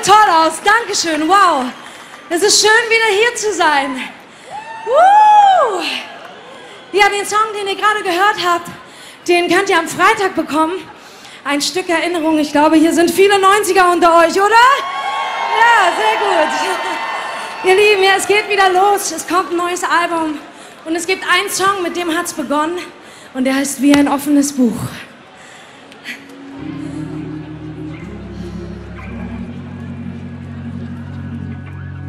toll aus. Dankeschön, wow. Es ist schön, wieder hier zu sein. Woo! Ja, den Song, den ihr gerade gehört habt, den könnt ihr am Freitag bekommen. Ein Stück Erinnerung. Ich glaube, hier sind viele 90er unter euch, oder? Ja, sehr gut. Ihr Lieben, ja, es geht wieder los. Es kommt ein neues Album. Und es gibt einen Song, mit dem hat's begonnen. Und der heißt Wie ein offenes Buch.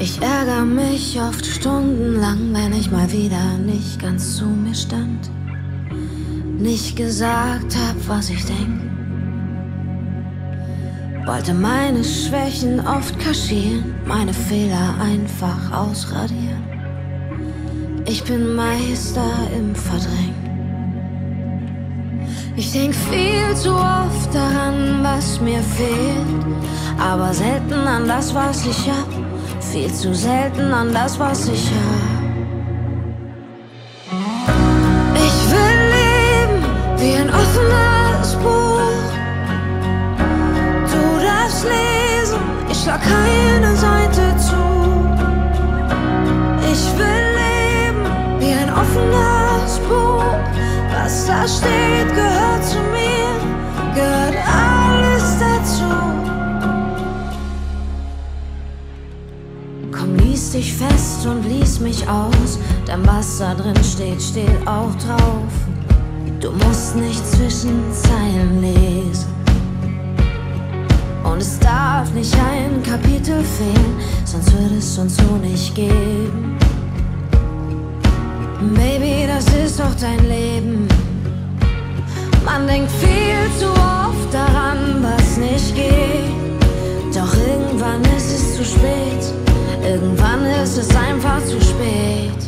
Ich ärgere mich oft stundenlang, wenn ich mal wieder nicht ganz zu mir stand. Nicht gesagt hab, was ich denk. Wollte meine Schwächen oft kaschieren, meine Fehler einfach ausradieren. Ich bin Meister im Verdrängen. Ich denk viel zu oft daran, was mir fehlt, aber selten an das, was ich hab. Viel zu selten an das, was ich hab. Ich will leben wie ein offenes steht, steht auch drauf. Du musst nicht zwischen Zeilen lesen. Und es darf nicht ein Kapitel fehlen, sonst würde es uns so nicht geben. Baby, das ist doch dein Leben. Man denkt viel zu oft daran, was nicht geht. Doch irgendwann ist es zu spät. Irgendwann ist es einfach zu spät.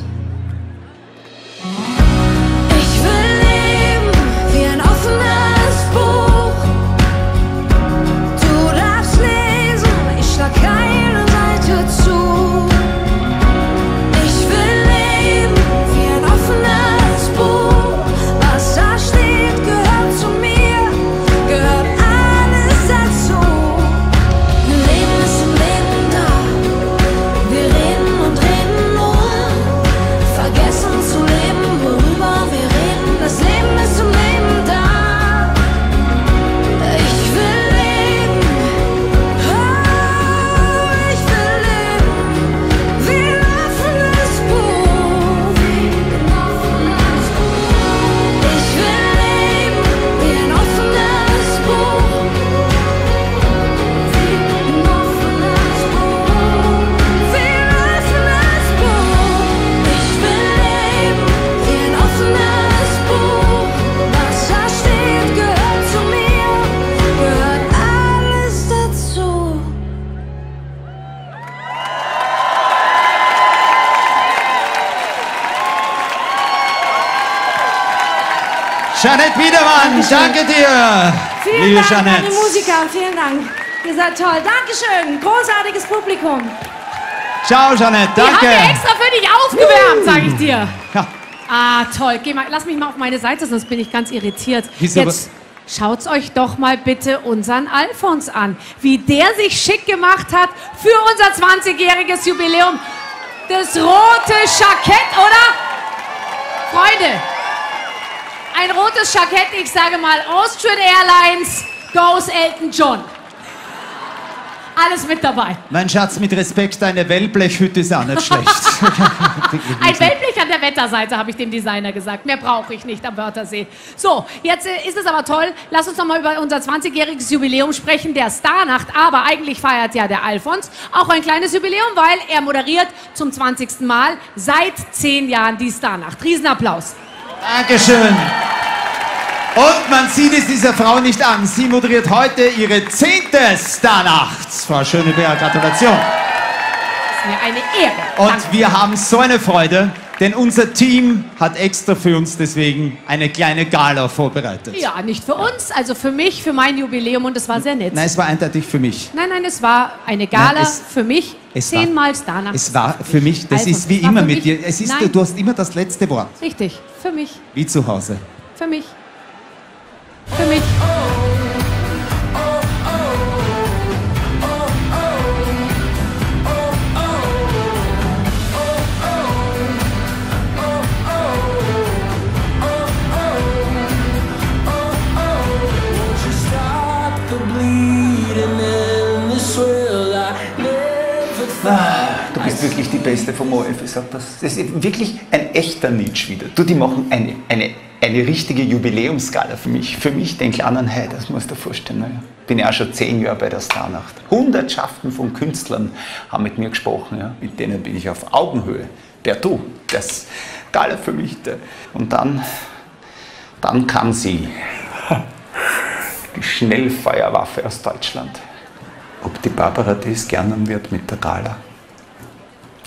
Biedermann, danke dir. Vielen liebe Dank, Jeanette. meine Musiker. Vielen Dank. Ihr seid toll. Dankeschön. Großartiges Publikum. Ciao, Jeanette, Die danke. wir extra für dich aufgewärmt, sag ich dir. Ja. Ah, toll. Geh mal, lass mich mal auf meine Seite, sonst bin ich ganz irritiert. Jetzt schaut's euch doch mal bitte unseren Alfons an. Wie der sich schick gemacht hat für unser 20-jähriges Jubiläum. Das rote Jackett, oder? Freunde, ein rotes Jackett, ich sage mal Austrian Airlines goes Elton John. alles mit dabei. Mein Schatz, mit Respekt, deine Wellblechhütte ist auch nicht schlecht. *laughs* *laughs* Ein Wellblech an der Wetterseite, habe ich dem Designer gesagt. Mehr brauche ich nicht am Wörthersee. So, jetzt äh, ist es aber toll. Lass uns noch mal über unser 20-jähriges Jubiläum sprechen, der Starnacht. Aber eigentlich feiert ja der Alfons auch ein kleines Jubiläum, weil er moderiert zum 20. Mal seit zehn Jahren die Starnacht. Riesenapplaus. Dankeschön. Und man sieht es dieser Frau nicht an. Sie moderiert heute ihre zehnte Starnacht. Frau Schöneberg, Gratulation. ist mir eine Ehre. Und wir haben so eine Freude, denn unser Team hat extra für uns deswegen eine kleine Gala vorbereitet. Ja, nicht für uns, also für mich, für mein Jubiläum und es war sehr nett. Nein, es war eindeutig für mich. Nein, nein, es war eine Gala Nein, es- für mich. es war- Zehnmal Starnacht. Es war für mich, das Also, ist wie immer mit mich- dir. Es ist, Nein. du hast immer das letzte Wort, Richtig, für mich, wie zu Hause. für mich. Für mich. Ah, Beste vom ORF, ich sag das. Das ist wirklich ein echter Nietzsche wieder. Du, die machen eine, eine, eine richtige Jubiläumsgala für mich. Für mich, den kleinen Hai, das musst du dir vorstellen. Naja. Bin ja auch schon zehn Jahre bei der Starnacht. Hundertschaften von Künstlern haben mit mir gesprochen. Ja. Mit denen bin ich auf Augenhöhe. Der Du, das Gala für mich. Der. Und dann, dann kam sie. Die Schnellfeuerwaffe aus Deutschland. Ob die Barbara das gerne wird mit der Gala?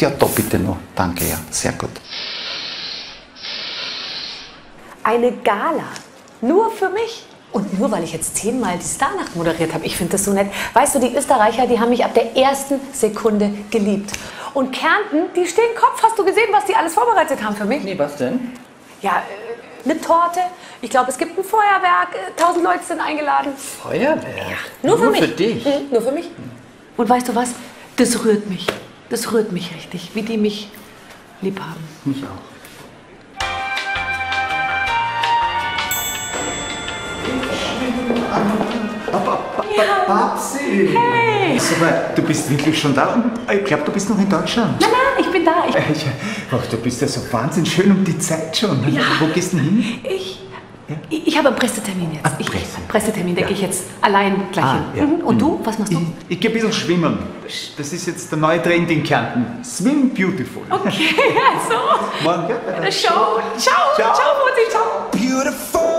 Ja, da bitte noch. Danke, ja. Sehr gut. Eine Gala. Nur für mich. Und nur weil ich jetzt zehnmal die Starnacht moderiert habe. Ich finde das so nett. Weißt du, die Österreicher, die haben mich ab der ersten Sekunde geliebt. Und Kärnten, die stehen Kopf. Hast du gesehen, was die alles vorbereitet haben für mich? Nee, was denn? Ja, äh, eine Torte. Ich glaube, es gibt ein Feuerwerk. äh, Tausend Leute sind eingeladen. Feuerwerk? Nur für mich. für dich? Mhm, nur für mich. Und weißt du was? Das rührt mich. Das rührt mich richtig, wie die mich lieb haben. Mich auch. Babsi! Hey! Sag du bist wirklich schon da? Und Ich glaube, du bist noch in Deutschland. Nein, nein, ich bin da. Ich, Äh, ich- Ach, du bist ja so wahnsinnig schön um die Zeit schon. Ja. Wo gehst du denn hin? ich, ich habe einen Pressetermin jetzt. Ich, Pressetermin, da Ja. gehe ich jetzt allein gleich Ah, hin. ja. Mhm. Und du, was machst du? Ich gehe ein bisschen schwimmen. Das ist jetzt der neue Trend in Kärnten. Swim beautiful. Okay, *laughs* also. Morgen, ja, bei der Show. Ciao, ciao, ciao, Mutti, ciao. Beautiful.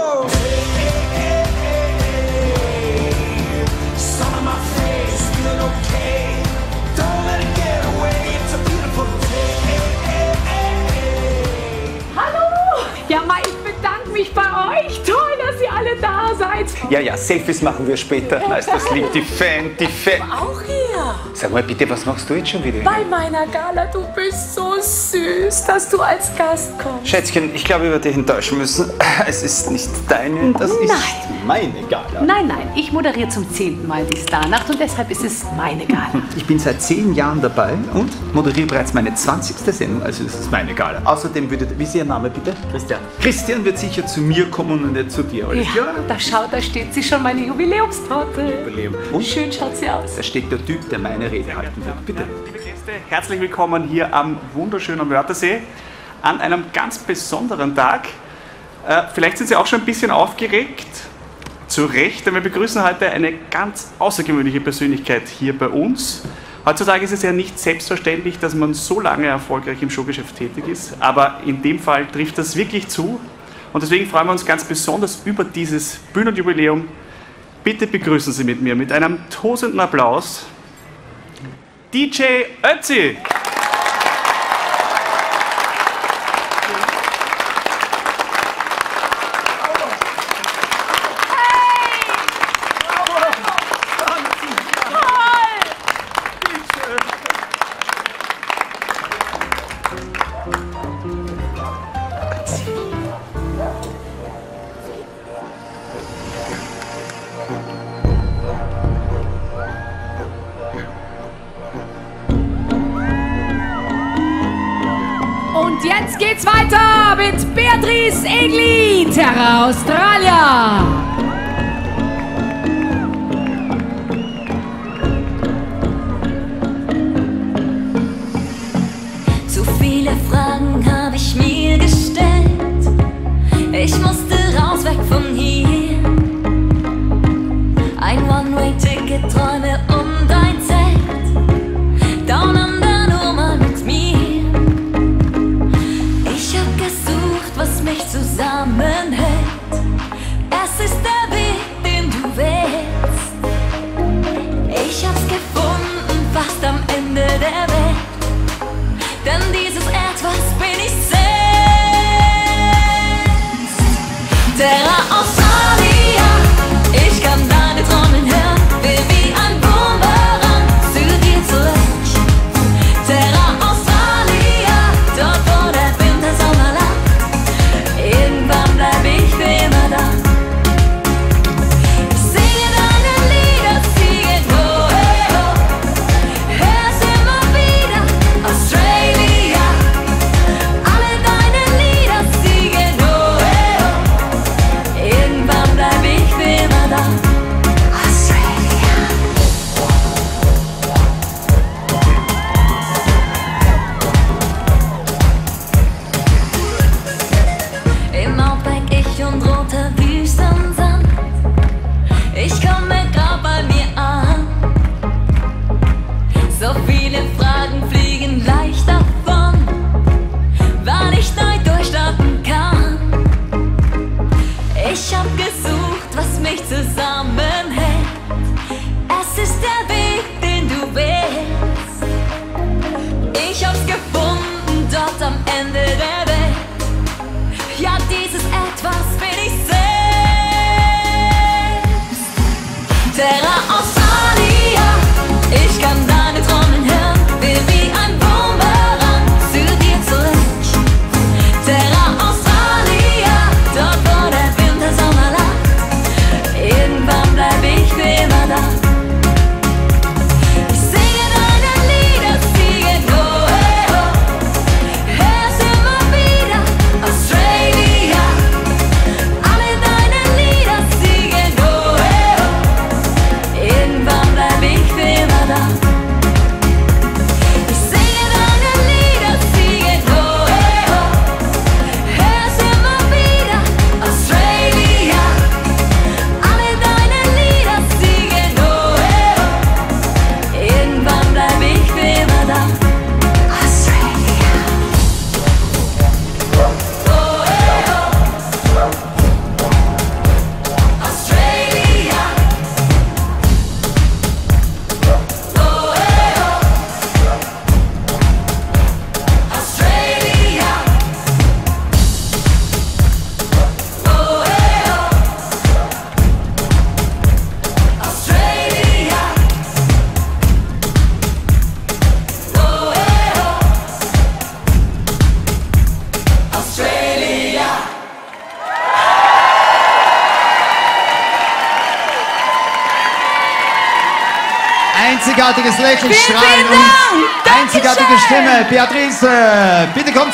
Bei euch. Toll, dass ihr alle da seid. Ja, ja, Selfies machen wir später. Weißt du, das liebt die Fan, die Fan. Auch hier. Sag mal bitte, was machst du jetzt schon wieder? Bei meiner Gala, du bist so süß, dass du als Gast kommst. Schätzchen, ich glaube, ich werde dich enttäuschen müssen. Es ist nicht deine, das ist meine Gala. Nein, nein, ich moderiere zum zehnten Mal die Starnacht und deshalb ist es meine Gala. *laughs* Ich bin seit zehn Jahren dabei und moderiere bereits meine 20. Sendung, also es ist meine Gala. Außerdem würde, wie ist Ihr Name bitte? Christian. Christian wird sicher zu mir kommen und nicht zu dir, alles Ja, klar? da schaut, da steht sie schon, meine Jubiläumstorte. Jubiläum. Und Schön schaut sie aus. da steht der Typ, der meine Rede halten wird. Bitte. Herzlich willkommen hier am wunderschönen Wörthersee an einem ganz besonderen Tag. Äh, vielleicht sind Sie auch schon ein bisschen aufgeregt. Zu Recht, denn wir begrüßen heute eine ganz außergewöhnliche Persönlichkeit hier bei uns. Heutzutage ist es ja nicht selbstverständlich, dass man so lange erfolgreich im Showgeschäft tätig ist, aber in dem Fall trifft das wirklich zu. Und deswegen freuen wir uns ganz besonders über dieses Bühnenjubiläum. Bitte begrüßen Sie mit mir mit einem tosenden Applaus DJ Ötzi. Terra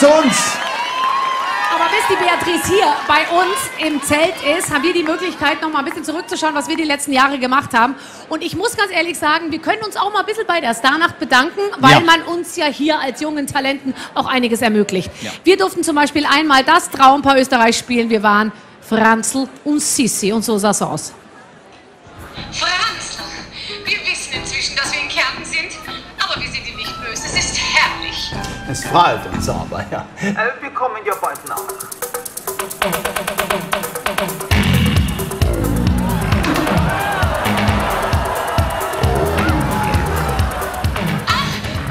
zu uns. Aber bis die Beatrice hier bei uns im Zelt ist, haben wir die Möglichkeit, noch mal ein bisschen zurückzuschauen, was wir die letzten Jahre gemacht haben. Und ich muss ganz ehrlich sagen, wir können uns auch mal ein bisschen bei der Starnacht bedanken, weil Ja. man uns ja hier als jungen Talenten auch einiges ermöglicht. Wir durften zum Beispiel einmal das Traumpaar Österreich spielen. Wir waren Franzl und Sissi und so sah es aus. Franzl, Es freut uns aber, ja. wir kommen ja bald nach.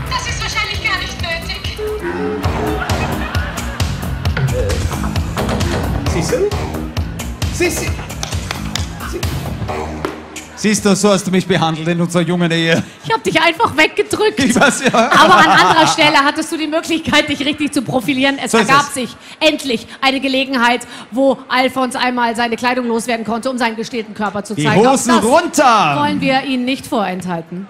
Das ist wahrscheinlich gar nicht nötig. Sissel? Sissi. Siehst du, so hast du mich behandelt in unserer jungen Ehe. Ich habe dich einfach weggedrückt. Ich weiß, ja. Aber an anderer Stelle hattest du die Möglichkeit, dich richtig zu profilieren. Es So ergab es. sich endlich eine Gelegenheit, wo Alfons einmal seine Kleidung loswerden konnte, um seinen gestählten Körper zu Die zeigen. Auch Hosen das runter! Wollen wir Ihnen nicht vorenthalten.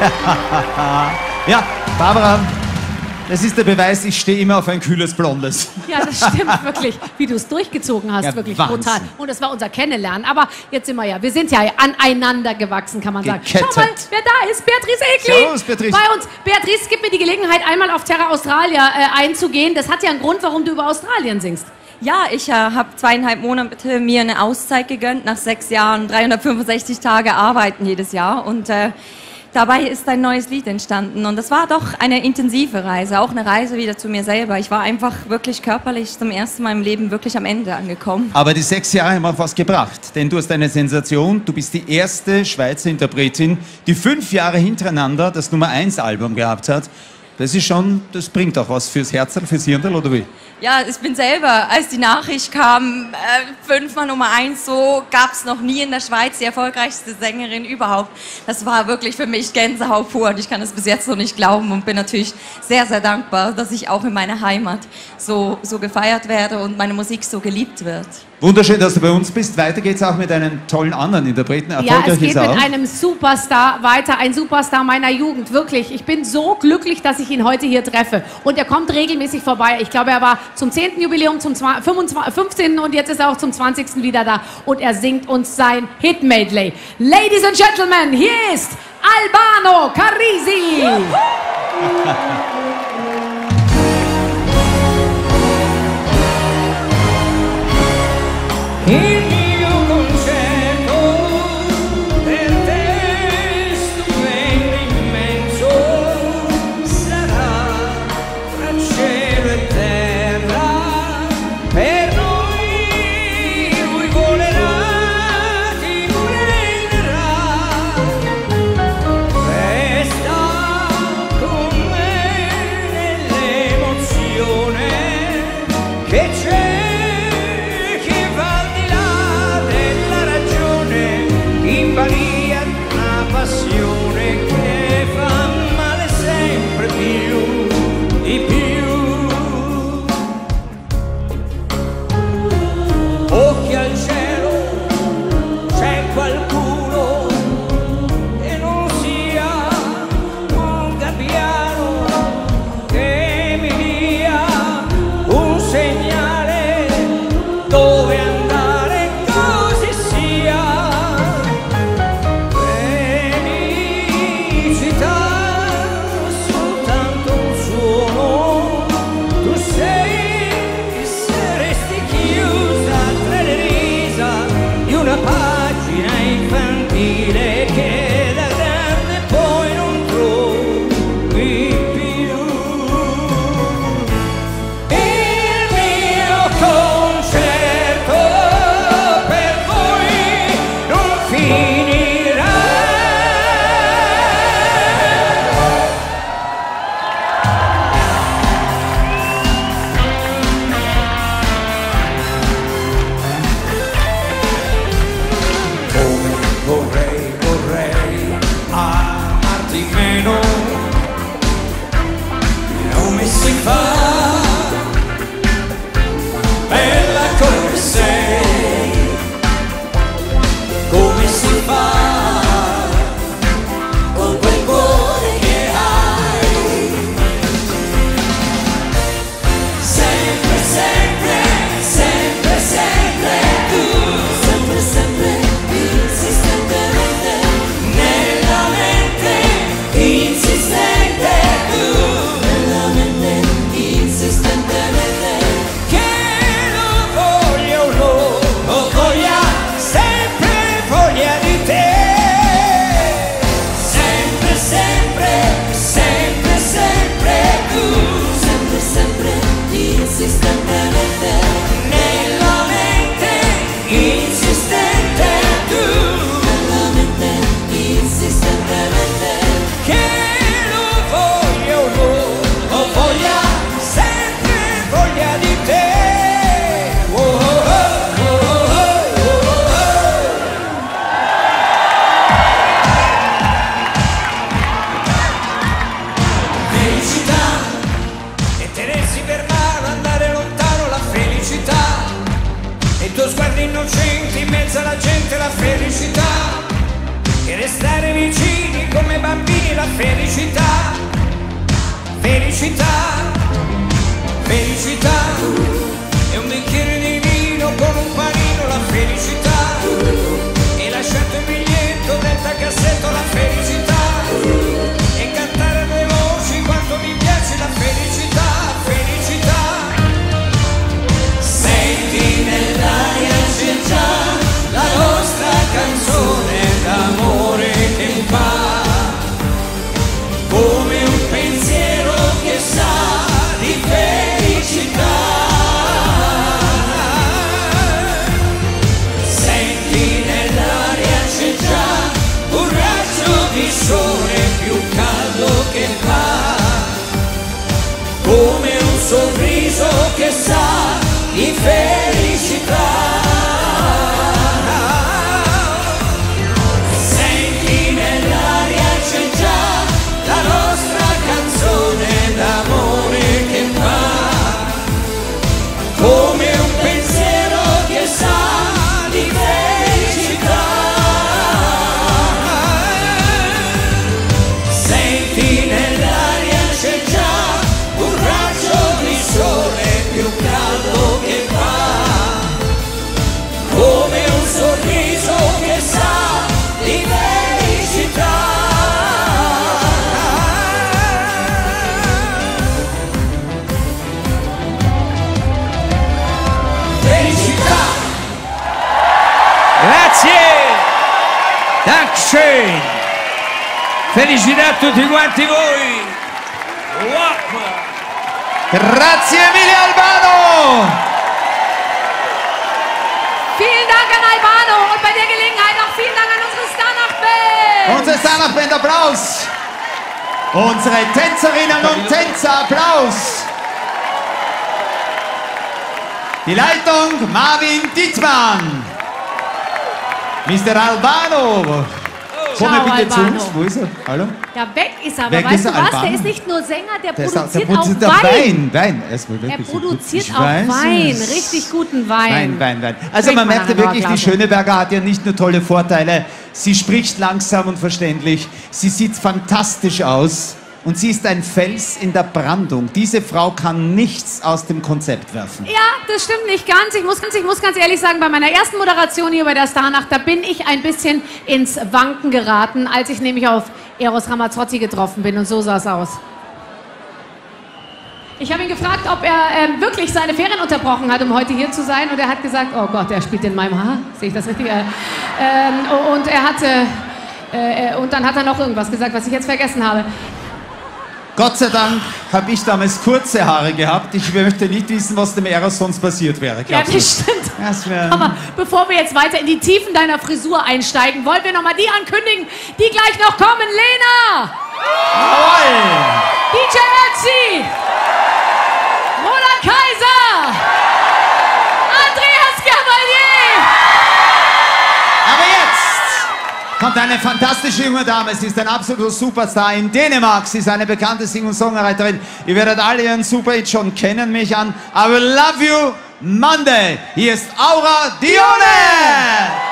*laughs* ja, Barbara, das ist der Beweis, ich stehe immer auf ein kühles Blondes. Ja, das stimmt *laughs* wirklich, wie du es durchgezogen hast, Ja, wirklich Wahnsinn. brutal. Und das war unser Kennenlernen. Aber jetzt sind wir ja, wir sind ja aneinander gewachsen, kann man sagen. Schau mal, wer da ist, Beatrice Egli. Servus, Beatrice. Bei uns. Beatrice, gib mir die Gelegenheit, einmal auf Terra Australia äh, einzugehen. Das hat ja einen Grund, warum du über Australien singst. Ja, ich äh, habe zweieinhalb Monate mir eine Auszeit gegönnt nach sechs Jahren, 365 Tage arbeiten jedes Jahr und äh, dabei ist ein neues Lied entstanden und das war doch eine intensive Reise, auch eine Reise wieder zu mir selber. Ich war einfach wirklich körperlich zum ersten Mal im Leben wirklich am Ende angekommen. Aber die sechs Jahre haben auch was gebracht, denn du hast eine Sensation. Du bist die erste Schweizer Interpretin, die fünf Jahre hintereinander das Nummer 1 Album gehabt hat. Das ist schon, das bringt auch was fürs Herz, fürs Hirn, oder wie? Ja, ich bin selber, als die Nachricht kam, äh, fünfmal Nummer eins, so gab's noch nie in der Schweiz die erfolgreichste Sängerin überhaupt. Das war wirklich für mich Gänsehaut pur und ich kann es bis jetzt noch nicht glauben und bin natürlich sehr, sehr dankbar, dass ich auch in meiner Heimat so, so gefeiert werde und meine Musik so geliebt wird. Wunderschön, dass du bei uns bist. Weiter geht's auch mit einem tollen anderen Interpreten. Ja, es geht mit auch. einem Superstar weiter, ein Superstar meiner Jugend, wirklich. Ich bin so glücklich, dass ich ihn heute hier treffe. Und er kommt regelmäßig vorbei. Ich glaube, er war zum 10. Jubiläum, zum 2 25 15. und jetzt ist er auch zum 20. wieder da. Und er singt uns sein Hit-Medley. Ladies and Gentlemen, hier ist Albano Carisi. *laughs* Felicità a tutti quanti voi! Grazie Emilia Albano! Vielen Dank an Albano und bei der Gelegenheit auch vielen Dank an unsere Starnach-Band. Unsere Starnach-Band, Applaus! Unsere Tänzerinnen und Tänzer, Applaus! Die Leitung Marvin Dietmann. Mr. Albano. Komm mal bitte zu uns. Wo ist er? Hallo? Ja, weg ist er, aber Weg weißt ist du er, was? Albano. Der ist nicht nur Sänger, der, Der, ist auch- der produziert auch produziert Wein. Wein. Wein. Er gut. produziert Ich auch Wein, es. richtig guten Wein. Wein, Wein, Wein. Also Trink man mal merkt ja nachher noch wirklich, die. Schöneberger hat ja nicht nur tolle Vorteile, sie spricht langsam und verständlich, sie sieht fantastisch aus und sie ist ein Fels in der Brandung. Diese Frau kann nichts aus dem Konzept werfen. Ja, das stimmt nicht ganz. Ich muss, ganz. ich muss ganz ehrlich sagen, bei meiner ersten Moderation hier bei der Starnacht, da bin ich ein bisschen ins Wanken geraten, als ich nämlich auf Eros Ramazzotti getroffen bin und so sah es aus. Ich habe ihn gefragt, ob er ähm, wirklich seine Ferien unterbrochen hat, um heute hier zu sein. Und er hat gesagt, oh Gott, er spielt in meinem Haar. Sehe ich das richtig? Äh, ähm, und er hatte, äh, äh, und dann hat er noch irgendwas gesagt, was ich jetzt vergessen habe. Gott sei Dank habe ich damals kurze Haare gehabt. Ich möchte nicht wissen, was dem Eros sonst passiert wäre. Ja, das stimmt. Das wär- Aber bevor wir jetzt weiter in die Tiefen deiner Frisur einsteigen, wollen wir nochmal die ankündigen, die gleich noch kommen. Lena! DJ Ötzi! Roland Kaiser! Kommt eine fantastische junge Dame. Sie ist ein absoluter Superstar in Dänemark. Sie ist eine bekannte Sing- und Songwriterin. Ihr werdet alle ihren Superhit schon kennen, mich an. I will love you Monday. Hier ist Aura Dione!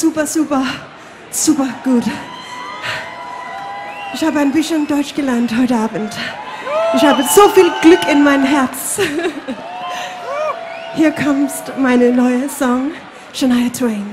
Super, super, super, gut. Ich habe ein bisschen Deutsch gelernt heute Abend. Ich habe so viel Glück in mein Herz. *laughs* Hier kommt meine neue Song, Shania Twain.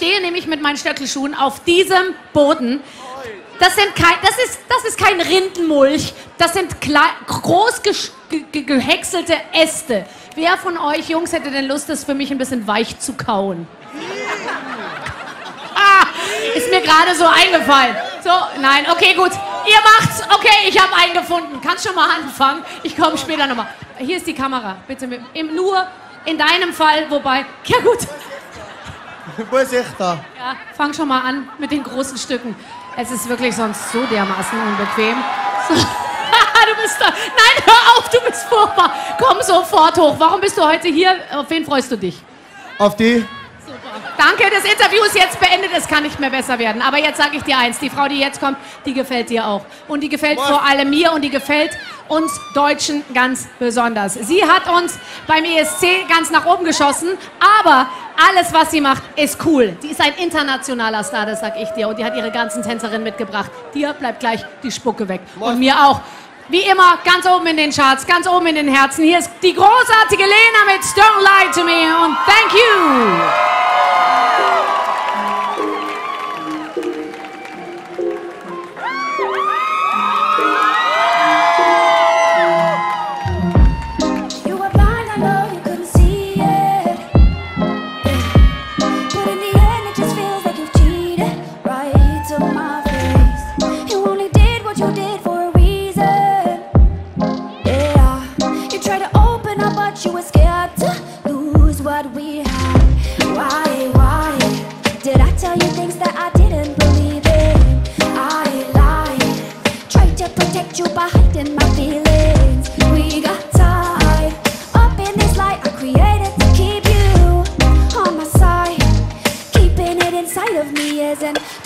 Stehe nämlich mit meinen Stöckelschuhen auf diesem Boden. Das, sind kein, das, ist, das ist kein Rindenmulch, das sind klei- groß gehäckselte Äste. Wer von euch Jungs hätte denn Lust, das für mich ein bisschen weich zu kauen? *laughs* Ah, ist mir gerade so eingefallen. So, nein, okay, gut. Ihr macht's. Okay, ich habe einen gefunden. Kannst schon mal anfangen. Ich komme später nochmal. Hier ist die Kamera. Bitte mit, im, nur in deinem Fall, wobei. Ja, gut. Ist ich da? Ja, fang schon mal an mit den großen Stücken. Es ist wirklich sonst so dermaßen unbequem. So. *laughs* du bist da. Nein, hör auf, du bist furchtbar. Komm sofort hoch. Warum bist du heute hier? Auf wen freust du dich? Auf die? Danke, das Interview ist jetzt beendet, es kann nicht mehr besser werden. Aber jetzt sage ich dir eins, die Frau, die jetzt kommt, die gefällt dir auch. Und die gefällt vor allem mir und die gefällt uns Deutschen ganz besonders. Sie hat uns beim ESC ganz nach oben geschossen, aber alles, was sie macht, ist cool. Die ist ein internationaler Star, das sag ich dir. Und die hat ihre ganzen Tänzerinnen mitgebracht. Dir bleibt gleich die Spucke weg. Und mir auch. Wie immer, ganz oben in den Charts, ganz oben in den Herzen. Hier ist die großartige Lena mit Don't Lie to Me und Thank You. And.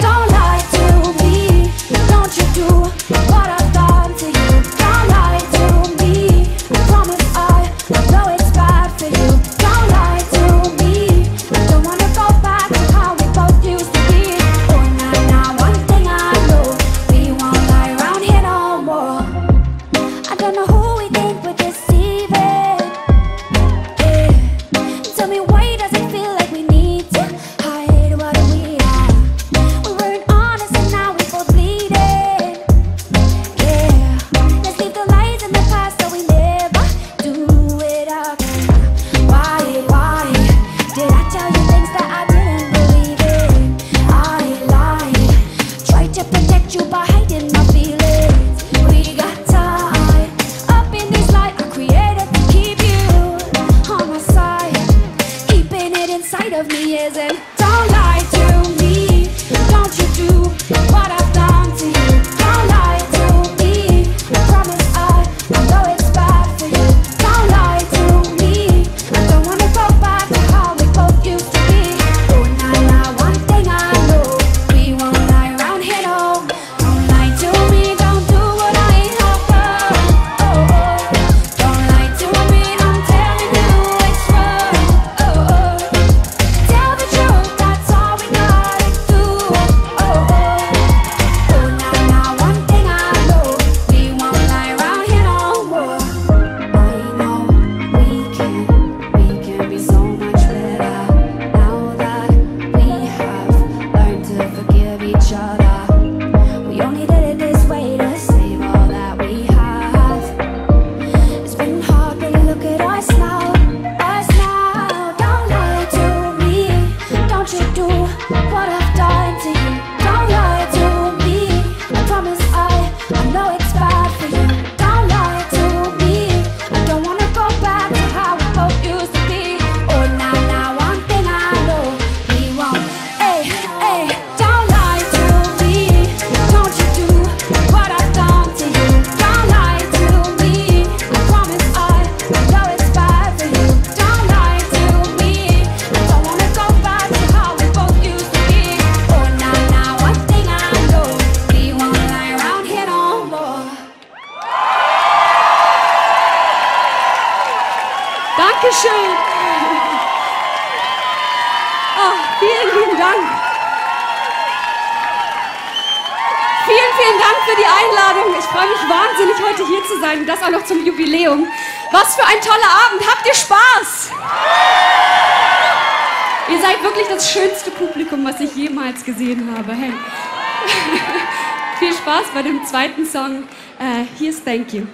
Abend, habt ihr Spaß? Ihr seid wirklich das schönste Publikum, was ich jemals gesehen habe. Hey. *laughs* Viel Spaß bei dem zweiten Song. Uh, here's Thank You.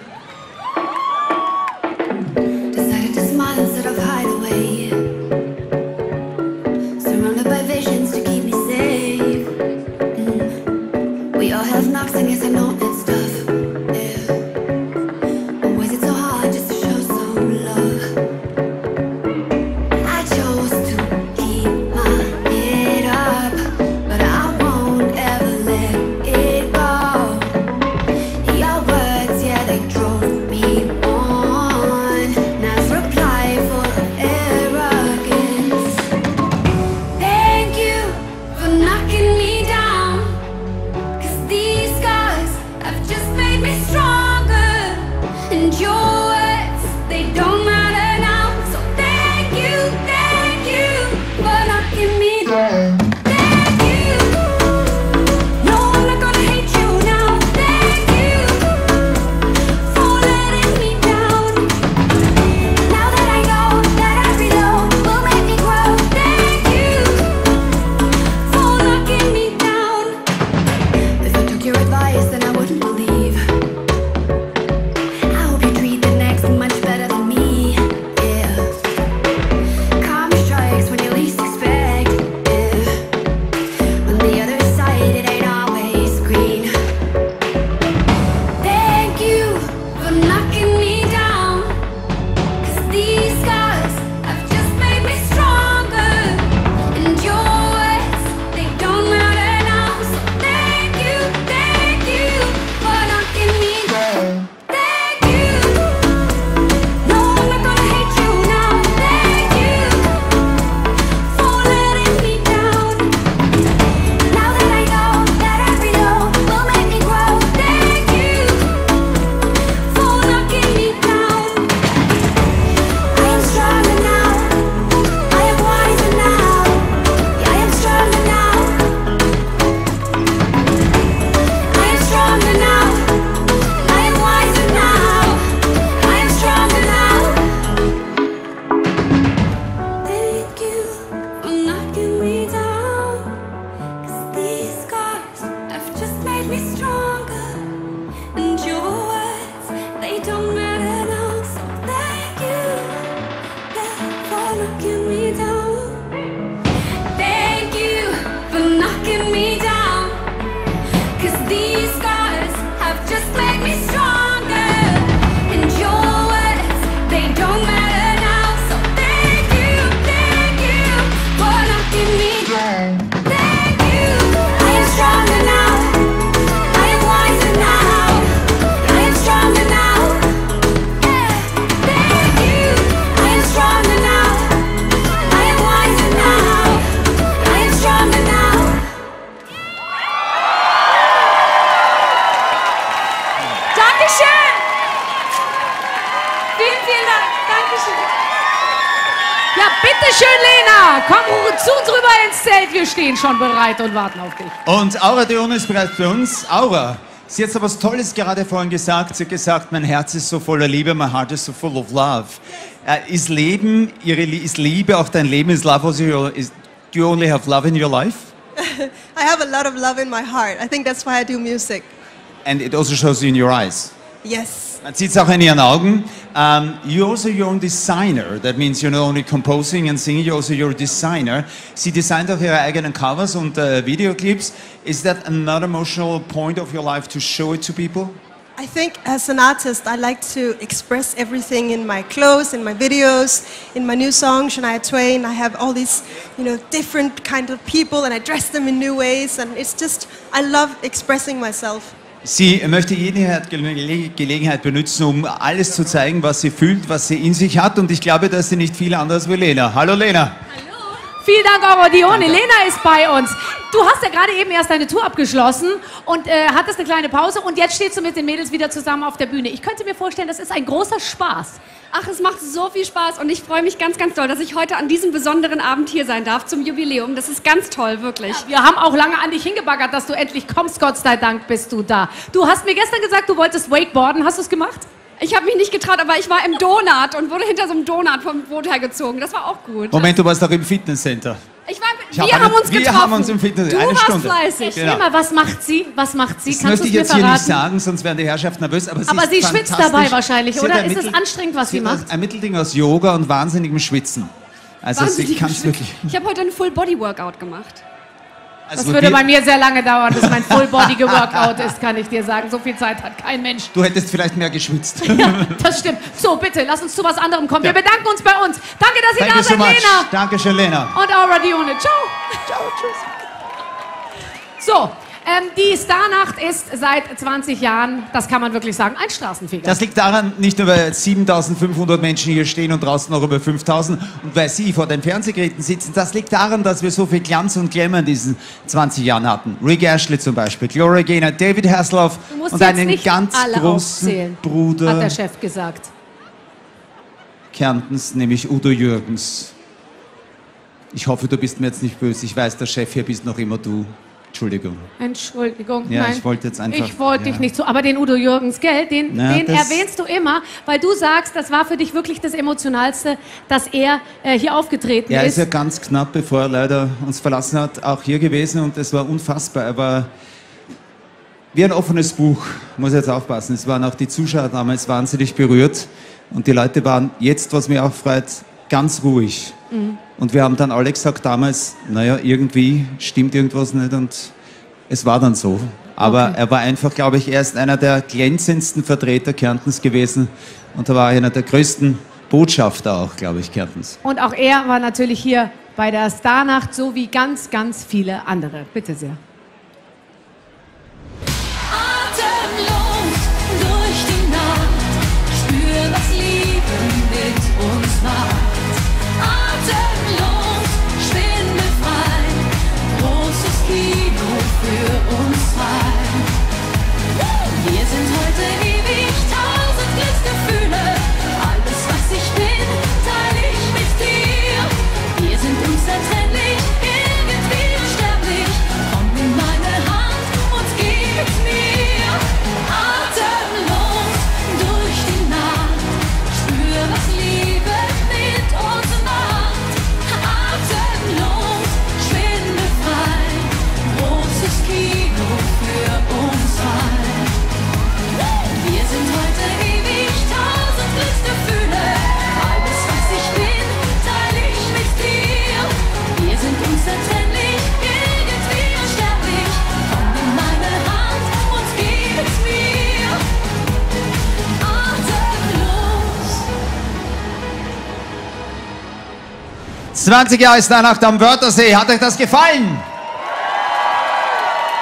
Schon bereit und warten auf dich. Und Aura Dion ist bereits bei uns. Aura, sie hat so was Tolles gerade vorhin gesagt. Sie hat gesagt, mein Herz ist so voller Liebe, my heart is so full of love. Äh, ist Leben, ihre, ist Liebe auch dein Leben? Is love also your, is, do you only have love in your life? *laughs* I have a lot of love in my heart. I think that's why I do music. And it also shows you in your eyes. Yes. Man sieht es auch in ihren Augen. Um, you're also your own designer. That means you're not only composing and singing, you're also your designer. Sie designt auch ihre eigenen Covers und äh, Videoclips. Is that another emotional point of your life to show it to people? I think as an artist, I like to express everything in my clothes, in my videos, in my new song, Shania Twain. I have all these, you know, different kind of people and I dress them in new ways. And it's just, I love expressing myself. Sie möchte jede Gele- Gelegenheit benutzen, um alles zu zeigen, was sie fühlt, was sie in sich hat. Und ich glaube, dass sie nicht viel anders wie Lena. Hallo Lena. Vielen Dank, Aurodione. Lena ist bei uns. Du hast ja gerade eben erst deine Tour abgeschlossen und äh, hattest eine kleine Pause und jetzt stehst du mit den Mädels wieder zusammen auf der Bühne. Ich könnte mir vorstellen, das ist ein großer Spaß. Ach, es macht so viel Spaß und ich freue mich ganz, ganz doll, dass ich heute an diesem besonderen Abend hier sein darf zum Jubiläum. Das ist ganz toll, wirklich. Wir haben auch lange an dich hingebaggert, dass du endlich kommst. Gott sei Dank bist du da. Du hast mir gestern gesagt, du wolltest Wakeboarden. Hast du es gemacht? Ich habe mich nicht getraut, aber ich war im Donut und wurde hinter so einem Donut vom Boot hergezogen. Das war auch gut. Moment, du warst doch im Fitnesscenter. Ich war, Ich wir hab haben eine- uns wir getroffen. haben uns im Fitness- du eine warst Stunde. fleißig. Genau. Mal, was macht sie? Was macht sie? Das Kannst möchte ich jetzt hier nicht sagen, sonst werden die Herrschaften nervös. Aber sie, Aber ist sie schwitzt dabei wahrscheinlich, Sie oder? Ist es anstrengend, was sie hat macht? Ein Mittelding aus Yoga und wahnsinnigem Schwitzen. Also sie Wahnsinnig kann es wirklich. Ich habe heute ein Full-Body-Workout gemacht. Also das würde bei mir sehr lange dauern, bis mein Full-Body-Workout ist, kann ich dir sagen. So viel Zeit hat kein Mensch. Du hättest vielleicht mehr geschwitzt. Das stimmt. So, bitte, lass uns zu was anderem kommen. Wir bedanken uns bei uns. Danke, dass ihr Thank da so seid, much. Lena. Dankeschön, Lena. Und Aura Dione. Ciao. Ciao, tschüss. So, ähm, die Starnacht ist seit 20 Jahren, das kann man wirklich sagen, ein Straßenfeger. Das liegt daran, nicht nur weil 7500 Menschen hier stehen und draußen noch über 5000 und weil Sie vor den Fernsehgeräten sitzen, das liegt daran, dass wir so viel Glanz und Glamour in diesen 20 Jahren hatten. Rick Ashley zum Beispiel, Gloria Gaynor, David Hasselhoff und einen ganz großen aufzählen, hat der Bruder Chef gesagt. Kärntens, nämlich Udo Jürgens. Ich hoffe, du bist mir jetzt nicht böse. Ich weiß, der Chef hier bist noch immer du. Entschuldigung. Entschuldigung. Ja, nein. ich wollte jetzt einfach- Ich wollte ja. dich nicht so. Aber den Udo Jürgens, gell, den, Na, den erwähnst du immer, weil du sagst, das war für dich wirklich das Emotionalste, dass er äh, hier aufgetreten Er ist. ist ja ganz knapp, bevor er leider uns verlassen hat, auch hier gewesen und es war unfassbar. Er war wie ein offenes Buch, muss jetzt aufpassen. Es waren auch die Zuschauer damals wahnsinnig berührt und die Leute waren jetzt, was mich auch freut, ganz ruhig. Mhm. Und wir haben dann alle gesagt damals, naja, irgendwie stimmt irgendwas nicht und es war dann so. Aber Okay. er war einfach, glaube ich, erst einer der glänzendsten Vertreter Kärntens gewesen und er war einer der größten Botschafter auch, glaube ich, Kärntens. Und auch er war natürlich hier bei der Starnacht, so wie ganz, ganz viele andere. Bitte sehr. Atemlos durch die Nacht, spür, was Liebe mit uns macht. Atemlos, 20 Jahre Starnacht am Wörthersee. Hat euch das gefallen?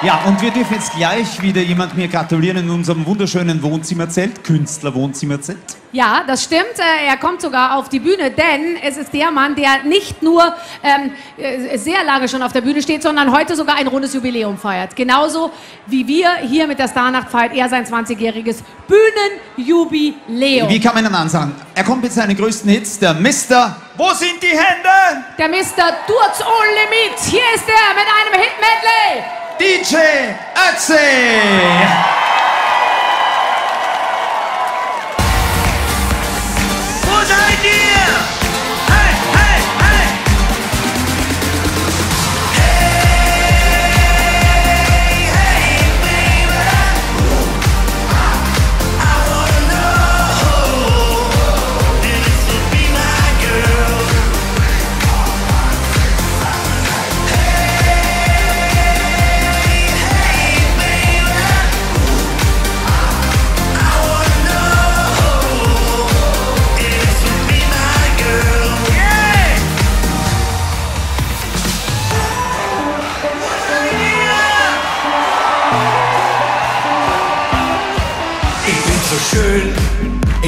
Ja, und wir dürfen jetzt gleich wieder jemand mir gratulieren in unserem wunderschönen Wohnzimmerzelt, Künstler-Wohnzimmerzelt. Ja, das stimmt. Äh, Er kommt sogar auf die Bühne, denn es ist der Mann, der nicht nur ähm, äh, sehr lange schon auf der Bühne steht, sondern heute sogar ein rundes Jubiläum feiert. Genauso wie wir hier mit der Starnacht feiert er sein 20-jähriges Bühnenjubiläum. Wie kann man ihn ansagen? Er kommt mit seinen größten Hits, der Mister. Wo sind die Hände? Der Mr. Durz on Limit. Hier ist er mit einem Hit-Medley. DJ Ötzi.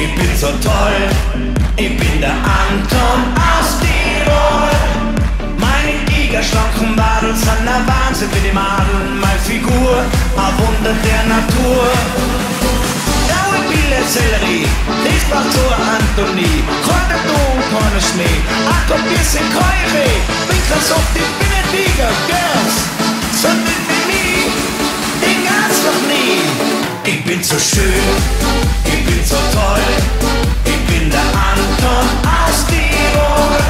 Ich bin so toll, ich bin der Anton aus Tirol. Meine gigaschlanken Wadel sind ein Wahnsinn wie die Madeln, meine Figur, ein Wunder der Natur. Graue Pille Sellerie, so eine Antonie. Keine Ton, keine Schmäh, ach wir sind keine Bin ganz oft, ich bin ein Tiger, Girls, so nicht wie mich, den ganz noch nie. Ich bin so schön, so toll, ich bin der Anton aus Tirol.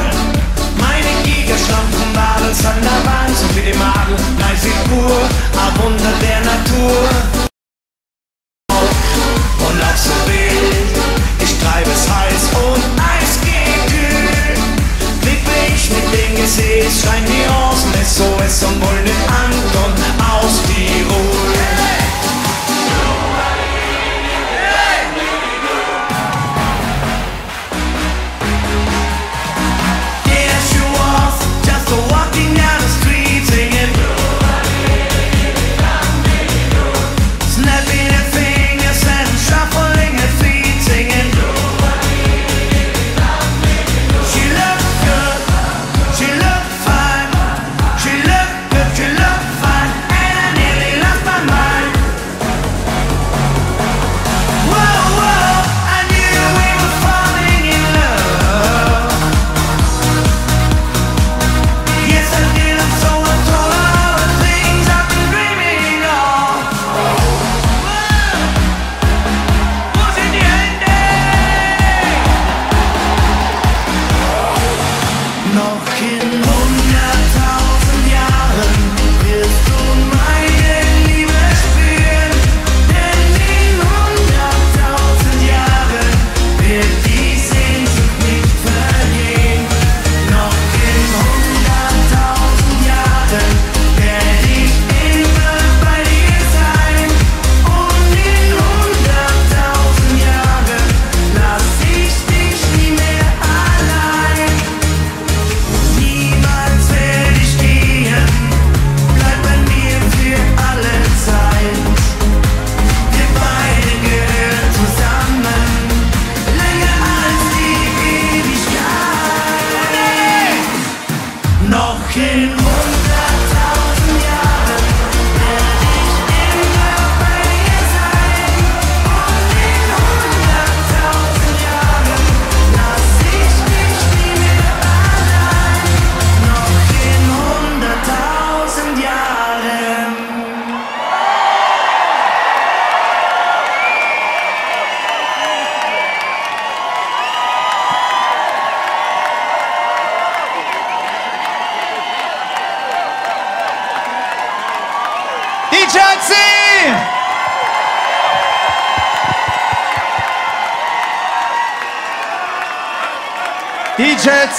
Meine gigaschlanken Wadel sind der Wahnsinn wie die Madel, meine Figur, ein Wunder der Natur.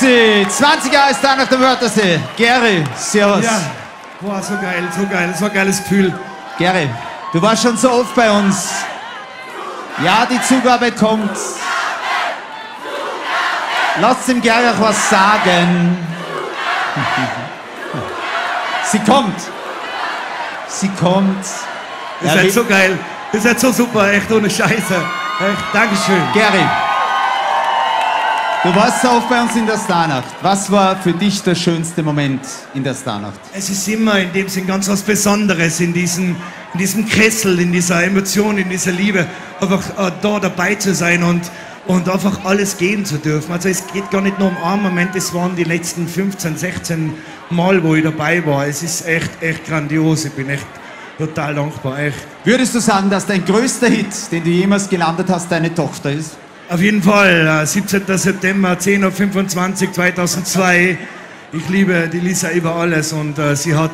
Ötzi, 20 Jahre ist da nach dem Wörthersee. Gary, servus. Ja, boah, so geil, so geil, so ein geiles Gefühl. Gary, du warst schon so oft bei uns. Ja, die Zugabe kommt. Lass dem Gary auch was sagen. *laughs* Sie kommt. Sie kommt. Ihr seid so geil, ihr seid so super, echt ohne Scheiße. Echt, Dankeschön. Gary, Du warst oft bei uns in der Starnacht. Was war für dich der schönste Moment in der Starnacht? Es ist immer in dem Sinn ganz was Besonderes, in diesem, in diesem Kessel, in dieser Emotion, in dieser Liebe, einfach äh, da dabei zu sein und, und einfach alles geben zu dürfen. Also es geht gar nicht nur um einen Moment, es waren die letzten 15, 16 Mal, wo ich dabei war. Es ist echt, echt grandios. Ich bin echt total dankbar, echt. Würdest du sagen, dass dein größter Hit, den du jemals gelandet hast, deine Tochter ist? Auf jeden Fall, äh, 17. September, 10.25 Uhr 2002. Ich liebe die Lisa über alles und äh, sie hat,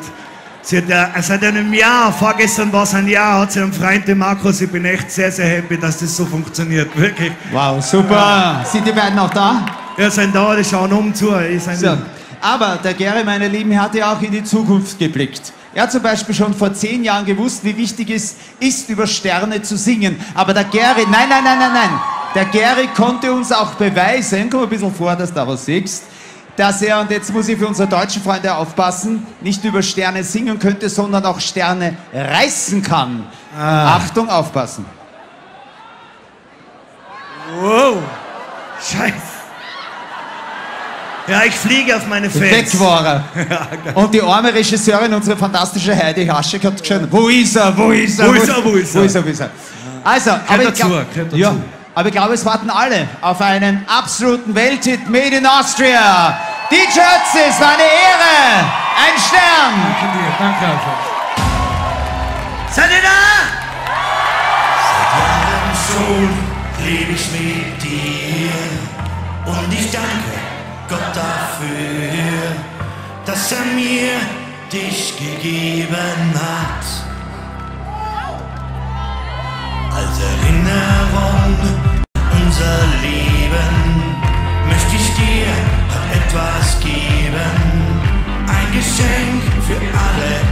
sie hat äh, seit einem Jahr, vorgestern war es ein Jahr, hat sie einen Freund, den Markus. Ich bin echt sehr, sehr happy, dass das so funktioniert, *laughs* wirklich. Wow, super. Sind die beiden auch da? Ja, sind da, die schauen um zu. So. Aber der Gary, meine Lieben, hat ja auch in die Zukunft geblickt. Er hat zum Beispiel schon vor zehn Jahren gewusst, wie wichtig es ist, über Sterne zu singen. Aber der Gary, nein, nein, nein, nein, nein. Der Gary konnte uns auch beweisen, komm ein bisschen vor, dass du da was siehst, dass er, und jetzt muss ich für unsere deutschen Freunde aufpassen, nicht über Sterne singen könnte, sondern auch Sterne reißen kann. Achtung, aufpassen. Wow, scheiße. Ja, ich fliege auf meine Fans. Weg war er. *laughs* Und die arme Regisseurin, unsere fantastische Heidi Haschek, hat geschrien, wo ist er, wo ist er, Wo ist er, wo ist er? Wo ist er, wo ist er? Also, aber ich, dazu, glaub, gehört dazu. ja, aber ich glaube, es warten alle auf einen absoluten Welthit Made in Austria. Ötzi, es war eine Ehre. Ein Stern. Danke dir, danke einfach. Seid ihr da? schon lebe ich mit dir und ich danke Gott dafür, dass er mir dich gegeben hat. Als Erinnerung unser Leben möchte ich dir etwas geben, ein Geschenk für alle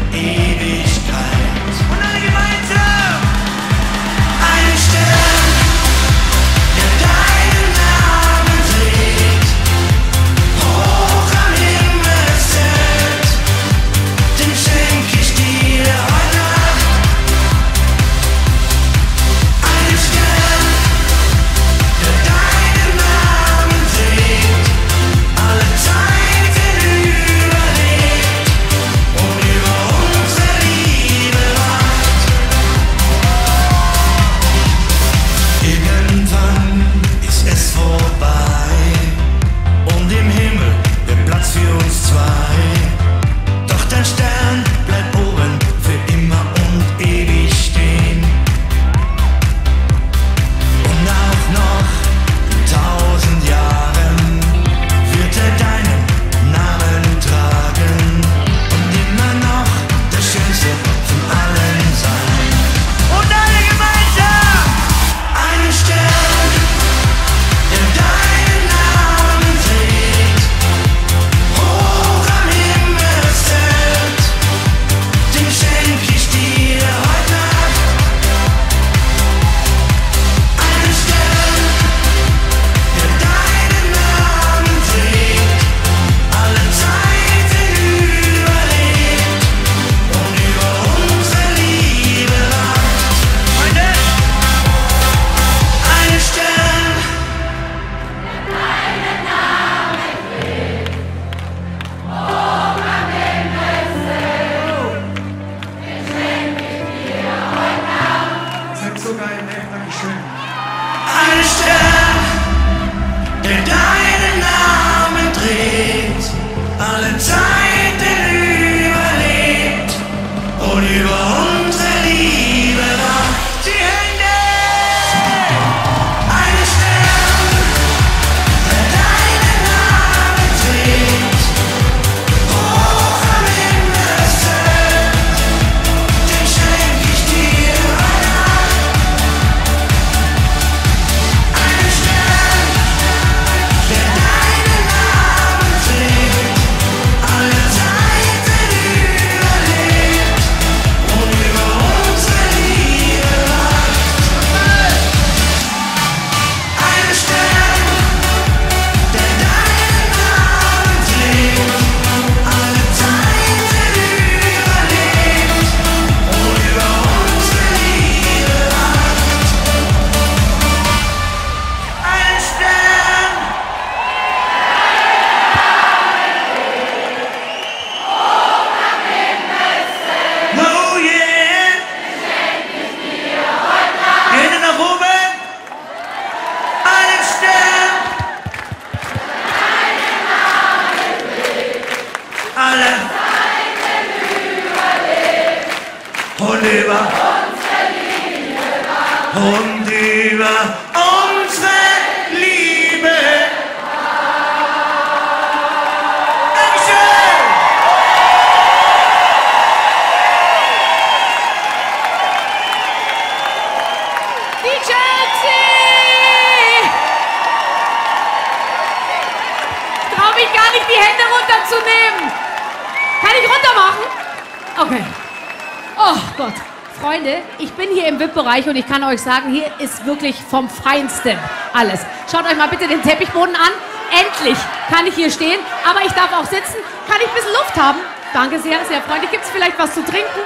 VIP-Bereich und ich kann euch sagen, hier ist wirklich vom Feinsten alles. Schaut euch mal bitte den Teppichboden an. Endlich kann ich hier stehen, aber ich darf auch sitzen. Kann ich ein bisschen Luft haben? Danke sehr, sehr freundlich. Gibt es vielleicht was zu trinken?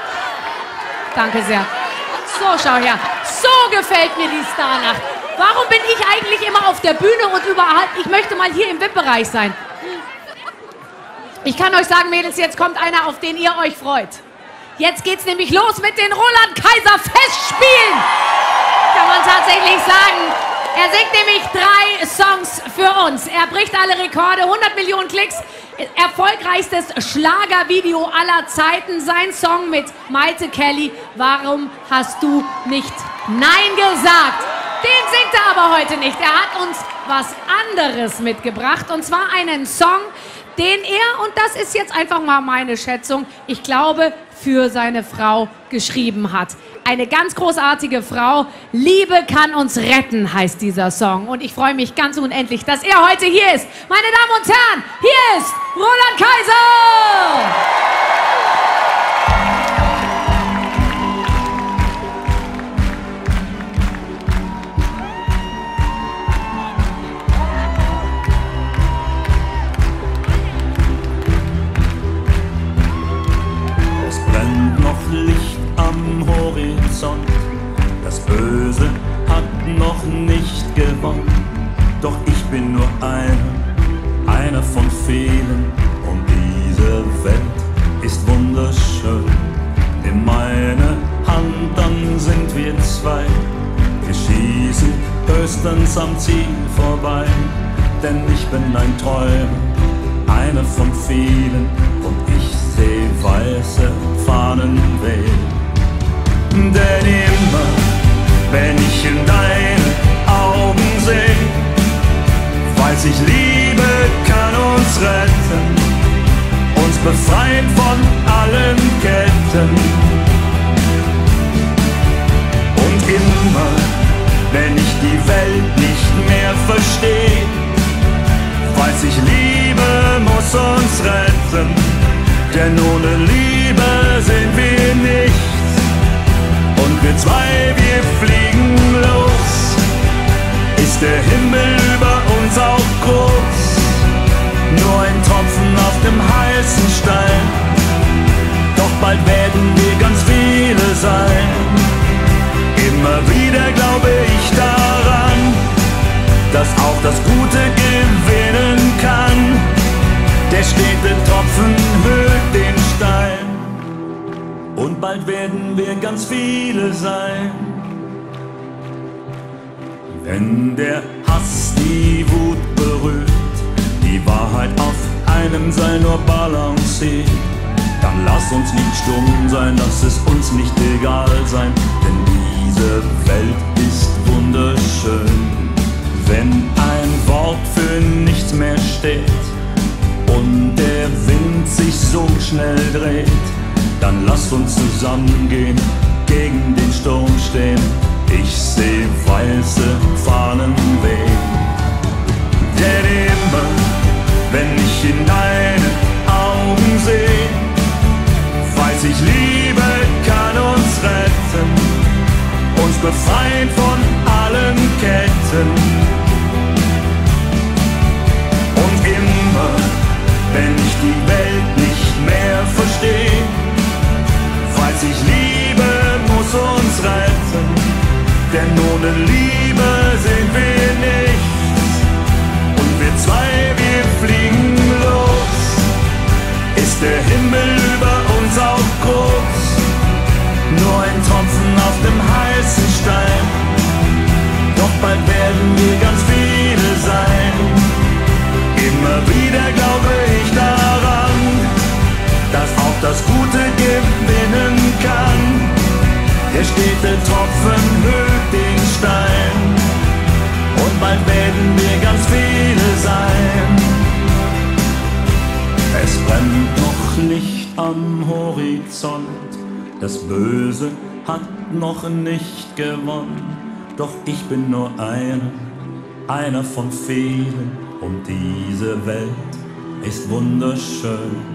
Danke sehr. So, schau her. So gefällt mir die Starnacht. Warum bin ich eigentlich immer auf der Bühne und überall? Ich möchte mal hier im VIP-Bereich sein. Ich kann euch sagen, Mädels, jetzt kommt einer, auf den ihr euch freut. Jetzt geht's nämlich los mit den Roland Kaiser Festspielen. Kann man tatsächlich sagen. Er singt nämlich drei Songs für uns. Er bricht alle Rekorde, 100 Millionen Klicks. Erfolgreichstes Schlagervideo aller Zeiten. Sein Song mit Maite Kelly. Warum hast du nicht Nein gesagt? Den singt er aber heute nicht. Er hat uns was anderes mitgebracht. Und zwar einen Song, den er, und das ist jetzt einfach mal meine Schätzung, ich glaube, für seine Frau geschrieben hat. Eine ganz großartige Frau. Liebe kann uns retten, heißt dieser Song. Und ich freue mich ganz unendlich, dass er heute hier ist. Meine Damen und Herren, hier ist Roland Kaiser! Horizont. Das Böse hat noch nicht gewonnen. Doch ich bin nur einer, einer von vielen. Und diese Welt ist wunderschön. Nimm meine Hand, dann sind wir zwei. Wir schießen höchstens am Ziel vorbei. Denn ich bin ein Träumer, einer von vielen. Und ich seh weiße Fahnen wehen. Denn immer, wenn ich in deine Augen seh, weiß ich, Liebe kann uns retten, uns befreien von allen Ketten. Und immer, wenn ich die Welt nicht mehr verstehe, weiß ich, Liebe muss uns retten, denn ohne Liebe sind wir zwei, wir fliegen los. Ist der Himmel über uns auch groß? Nur ein Tropfen auf dem heißen Stein. Doch bald werden wir ganz viele sein. Immer wieder glaube ich daran, dass auch das Gute gewinnen kann. Der stete Tropfen höhlt den Stein. Und bald werden wir ganz viele sein. Wenn der Hass die Wut berührt, die Wahrheit auf einem Seil nur balanciert, dann lass uns nicht stumm sein, lass es uns nicht egal sein, denn diese Welt ist wunderschön. Wenn ein Wort für nichts mehr steht und der Wind sich so schnell dreht, dann lass uns zusammengehen, gegen den Sturm stehen. Ich seh weiße Fahnen wehen. Denn immer, wenn ich in deine Augen seh, weiß ich, Liebe kann uns retten, uns befreien von allen Ketten. Und immer, wenn ich die Welt nicht mehr verstehe, uns retten, denn ohne Liebe sind wir nichts. Und wir zwei, wir fliegen los, ist der Himmel über uns auch groß. Nur ein Tropfen auf dem heißen Stein, doch bald werden wir ganz viele sein. Immer wieder glaube ich daran, dass auch das Gute gewinnen der stete Tropfen hüllt den Stein und bald werden wir ganz viele sein. Es brennt noch Licht am Horizont, das Böse hat noch nicht gewonnen. Doch ich bin nur einer, einer von vielen und diese Welt ist wunderschön.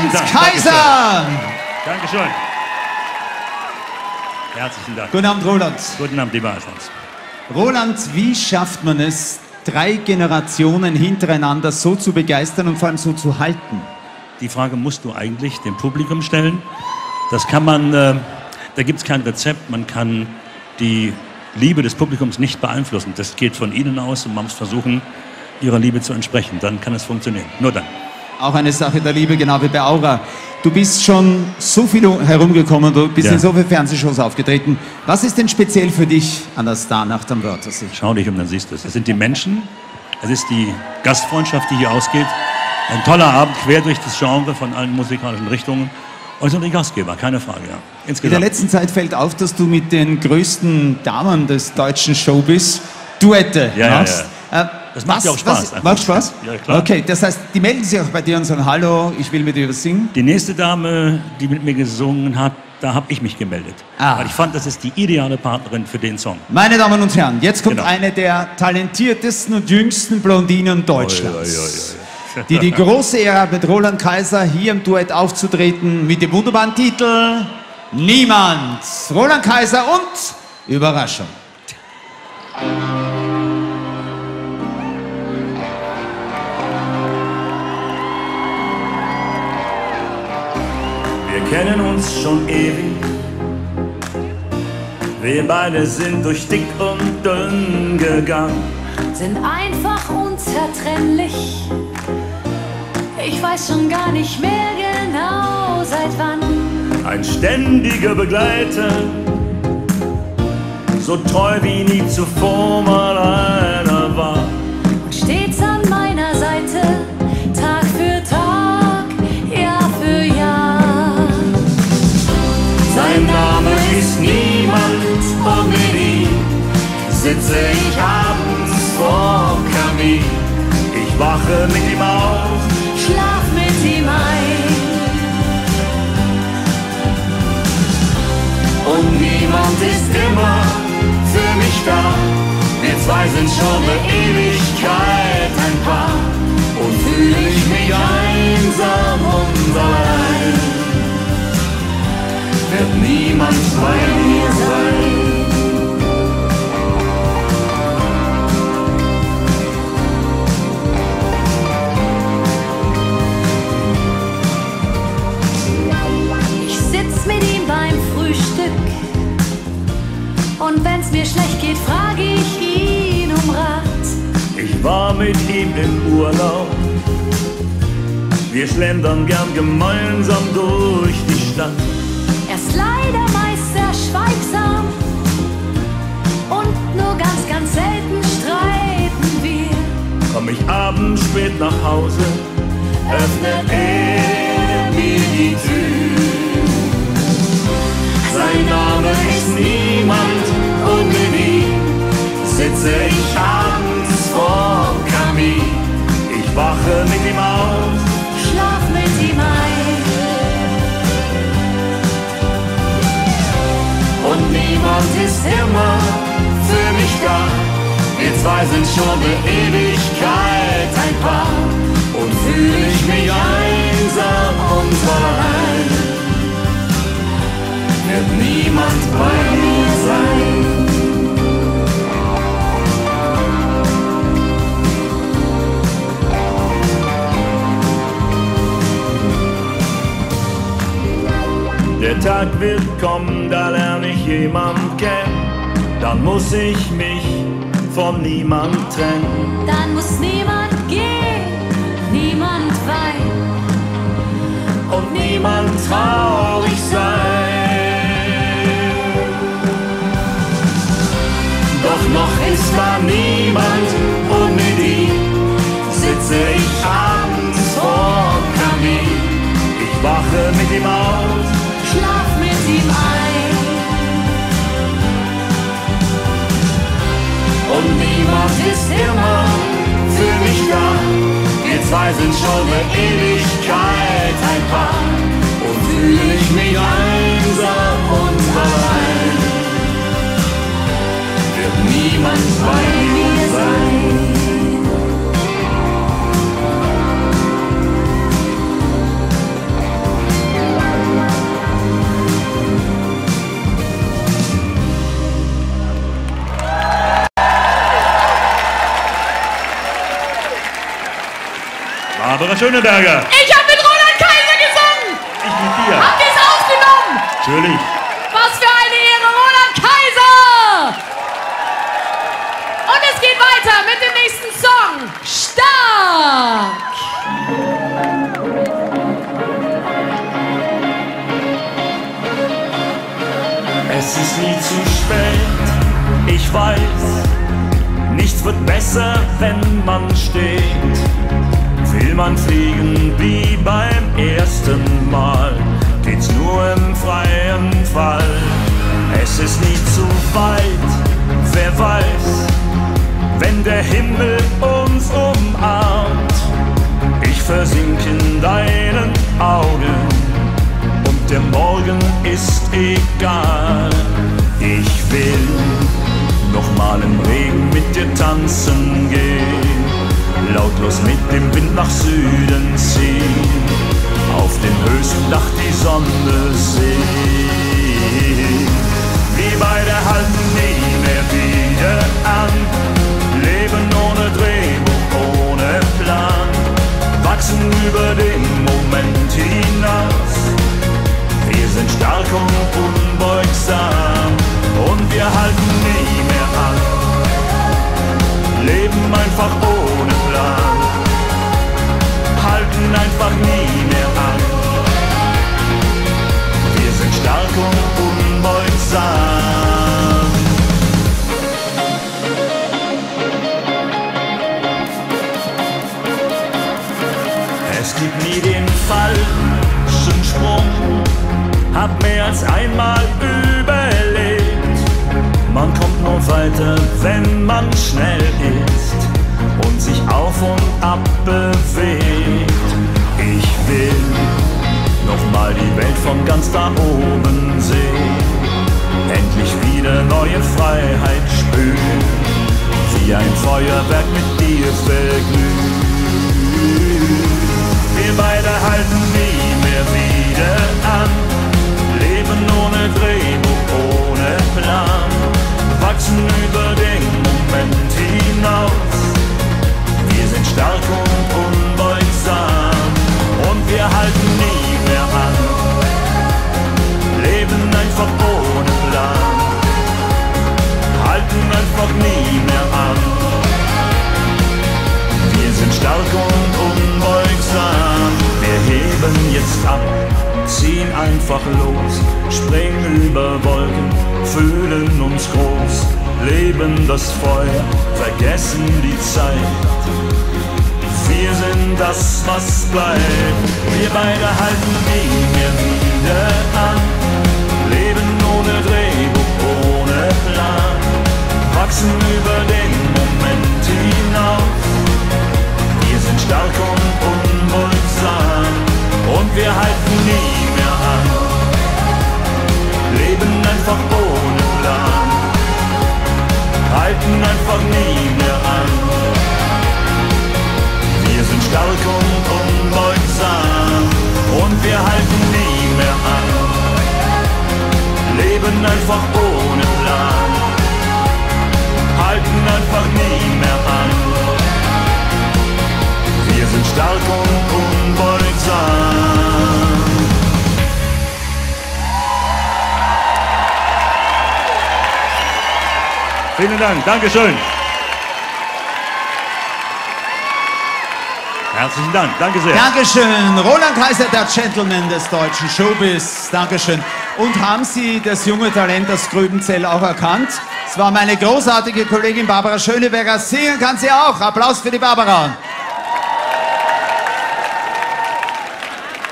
Herzlichen Dank, Kaiser! Dankeschön. Herzlichen Dank. Guten Abend, Roland. Guten Abend, lieber Alfons. Roland, wie schafft man es, drei Generationen hintereinander so zu begeistern und vor allem so zu halten? Die Frage musst du eigentlich dem Publikum stellen. Das kann man, äh, da gibt es kein Rezept. Man kann die Liebe des Publikums nicht beeinflussen. Das geht von ihnen aus und man muss versuchen, ihrer Liebe zu entsprechen. Dann kann es funktionieren. Nur dann. Auch eine Sache der Liebe, genau wie bei Aura. Du bist schon so viel herumgekommen, du bist Ja. in so vielen Fernsehshows aufgetreten. Was ist denn speziell für dich an der Starnacht am Wörthersee? Schau dich um, dann siehst du es. Es sind die Menschen, es ist die Gastfreundschaft, die hier ausgeht. Ein toller Abend quer durch das Genre von allen musikalischen Richtungen. Und es sind die Gastgeber, keine Frage. Ja. In der Insgesamt. letzten Zeit fällt auf, dass du mit den größten Damen des deutschen Showbiz Duette Ja, ja, machst. Äh, Das macht ja auch Spaß, Was, macht Spaß? Ja, klar. Okay, das heißt, die melden sich auch bei dir und sagen, hallo, ich will mit dir was singen. Die nächste Dame, die mit mir gesungen hat, da habe ich mich gemeldet. Ah. Weil ich fand, das ist die ideale Partnerin für den Song. Meine Damen und Herren, jetzt kommt Genau. eine der talentiertesten und jüngsten Blondinen Deutschlands. Oi, oi, oi. Die die große Ehre hat, mit Roland Kaiser hier im Duett aufzutreten mit dem wunderbaren Titel Niemand. Roland Kaiser und Überraschung. Kennen uns schon ewig. Wir beide sind durch dick und dünn gegangen. sind einfach unzertrennlich. Ich weiß schon gar nicht mehr genau seit wann. Ein ständiger Begleiter, so treu wie nie zuvor mal einer war. Und stets sitze ich abends vorm Kamin. Ich wache mit ihm auf, Schlaf mit ihm ein. Und niemand ist immer für mich da. Wir zwei sind schon eine Ewigkeit ein Paar. Und fühle ich mich einsam und allein, wird niemand bei mir sein. Und wenn's mir schlecht geht, frage ich ihn um Rat. Ich war mit ihm im Urlaub. Wir schlendern gern gemeinsam durch die Stadt. Er ist leider meist sehr schweigsam. Und nur ganz, ganz selten streiten wir. Komm ich abends spät nach Hause, öffnet er mir die Tür. Sein Name ist niemand und mit ihm sitze ich abends vorm Kamin. Ich wache mit ihm auf, Schlaf mit ihm ein. und niemand ist immer für mich da. Wir zwei sind schon eine Ewigkeit ein Paar. Und fühle ich mich einsam und allein, wird niemand bei mir sein. Tag wird kommen, da lerne ich jemand kennen. Dann muss ich mich von niemand trennen. Dann muss niemand gehen, niemand weinen. Und niemand traurig sein. Doch noch ist da niemand mit ihm sitze ich abends vorm Kamin. Ich wache mit ihm auf, und niemand ist immer für mich da. Wir zwei sind schon eine Ewigkeit ein Paar und fühle ich mich einsam und allein. Wird niemand bei mir sein. Barbara Schöneberger. Ich habe mit Roland Kaiser gesungen. Ich mit dir. Habt ihr es aufgenommen? Natürlich. Was für eine Ehre, Roland Kaiser! Und es geht weiter mit dem nächsten Song. Stark! Es ist nie zu spät, ich weiß, nichts wird besser, wenn man steht. Man fliegen wie beim ersten Mal, geht's nur im freien Fall. Es ist nie zu weit, wer weiß, wenn der Himmel uns umarmt. Ich versink in deinen Augen und der Morgen ist egal. Ich will noch mal im Regen mit dir tanzen gehen, lautlos mit dem Wind nach Süden ziehen, auf dem höchsten Dach die Sonne sehen. Wir beide halten nie mehr wieder an, leben ohne Drehbuch, ohne Plan, wachsen über den Moment hinaus. Wir sind stark und unbeugsam und wir halten nie mehr an. Leben einfach ohne Plan, halten einfach nie mehr an. Wir sind stark und unbeugsam. Es gibt nie den falschen Sprung, hab mehr als einmal. Man kommt nur weiter, wenn man schnell ist und sich auf und ab bewegt. Ich will nochmal die Welt von ganz da oben sehen, endlich wieder neue Freiheit spüren, wie ein Feuerwerk mit dir verglüht. Wir beide halten nie mehr wieder an, leben ohne Drehbuch, ohne Plan, wachsen über den Moment hinaus. Wir sind stark und unbeugsam und wir halten nie mehr an, leben einfach ohne Plan, halten einfach nie mehr an. Wir sind stark und unbeugsam. Wir heben jetzt ab, ziehen einfach los, springen über Wolken, fühlen uns groß, leben das Feuer, vergessen die Zeit. Wir sind das, was bleibt. Wir beide halten mehr wieder an, leben ohne Drehbuch, ohne Plan, wachsen über den Moment hinaus. Wir sind stark und unbeugsam und wir halten nie leben einfach ohne Plan, halten einfach nie mehr an. Vielen Dank, Dankeschön. Herzlichen Dank, danke sehr. Dankeschön. Roland Kaiser, der Gentleman des deutschen Showbiz. Dankeschön. Und haben Sie das junge Talent aus Grübenzell auch erkannt? Es war meine großartige Kollegin Barbara Schöneberger. Singen kann sie auch. Applaus für die Barbara.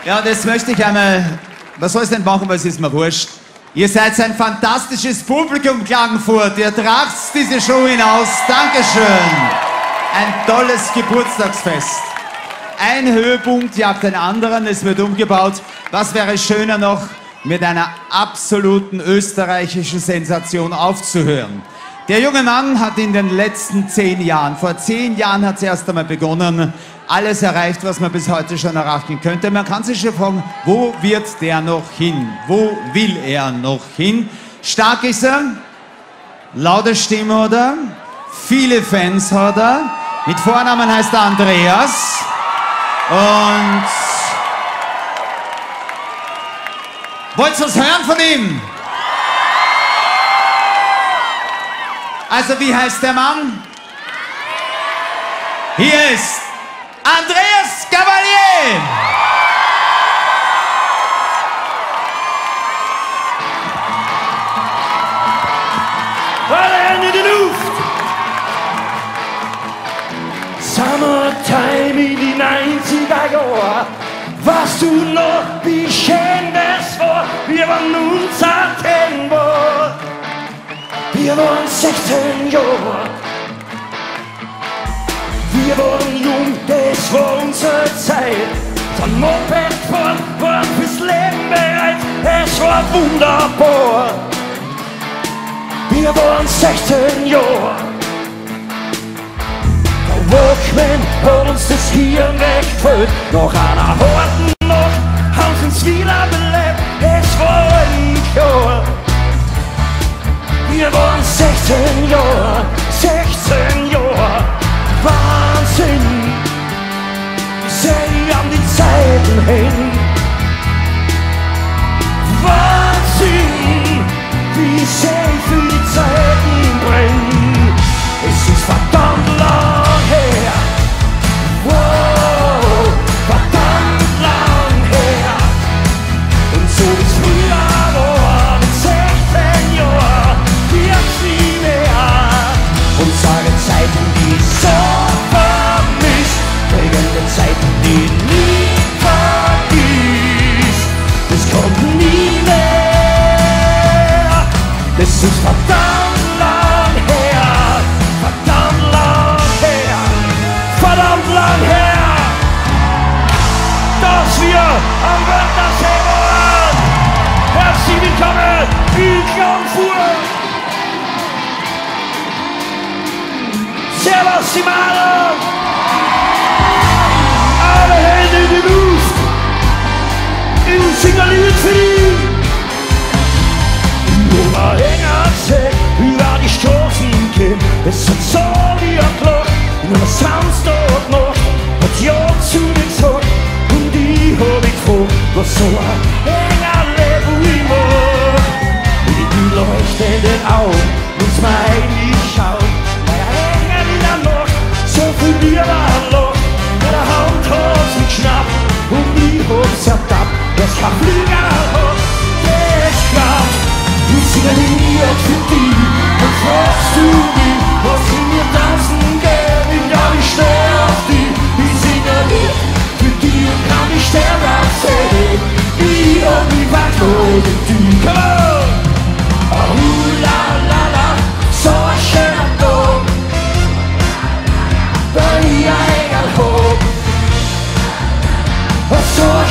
Ja, das möchte ich einmal. Was soll ich denn machen, was ist mir wurscht? Ihr seid ein fantastisches Publikum, Klagenfurt. Ihr tragt diese Show hinaus. Dankeschön. Ein tolles Geburtstagsfest. Ein Höhepunkt jagt den anderen, es wird umgebaut. Was wäre schöner noch, mit einer absoluten österreichischen Sensation aufzuhören? Der junge Mann hat in den letzten zehn Jahren, vor zehn Jahren hat es erst einmal begonnen, alles erreicht, was man bis heute schon erreichen könnte. Man kann sich schon fragen, wo wird der noch hin? Wo will er noch hin? Stark ist er, laute Stimme hat er, viele Fans hat er, mit Vornamen heißt er Andreas und wollt ihr was hören von ihm? Also wie heißt der Mann? Hier ist Andreas Gavalier. Alle in die Luft! Summertime in die 90er Jahre. Warst du noch, wie schön das war? Wir waren unser Tempo. Wir waren 16 Jahre. Wir waren jung, das war unsere Zeit. Von Moped fahren, waren fürs Leben bereit. Es war wunderbar. Wir waren 16 Jahre. Der Walkman hat uns das Hirn recht gefüllt. Nach einer harten Nacht haben sie uns wieder belebt. Es war ein Jahr. Wir waren 16 Jahre, 16 Jahre. Wahnsinn. Wie sehr an die Zeiten hängen. Wahnsinn. Wie sehr Die Mare. Alle Hände in die Luft. Ich ein Lied für dich. Über Hängerzeit, über die Straßen gehen. Es hat so wie ein Glock. Und am Samstag noch hat ja zu mir gesagt. Und ich hab mich gefragt, was so ein wo ich mach. Mit die leuchtenden Augen und smiley hat's mich geschnappt und ich hab's ertappt. Das kein Flieger hat, das klappt. Ich singe ein Lied für dich und fragst du mich, was in mir tanzen geht. Ja, ich steh auf dich. Ich singe ein Lied für dich und kann die Sterne sehen. Ich hab mich weit vor dich. Come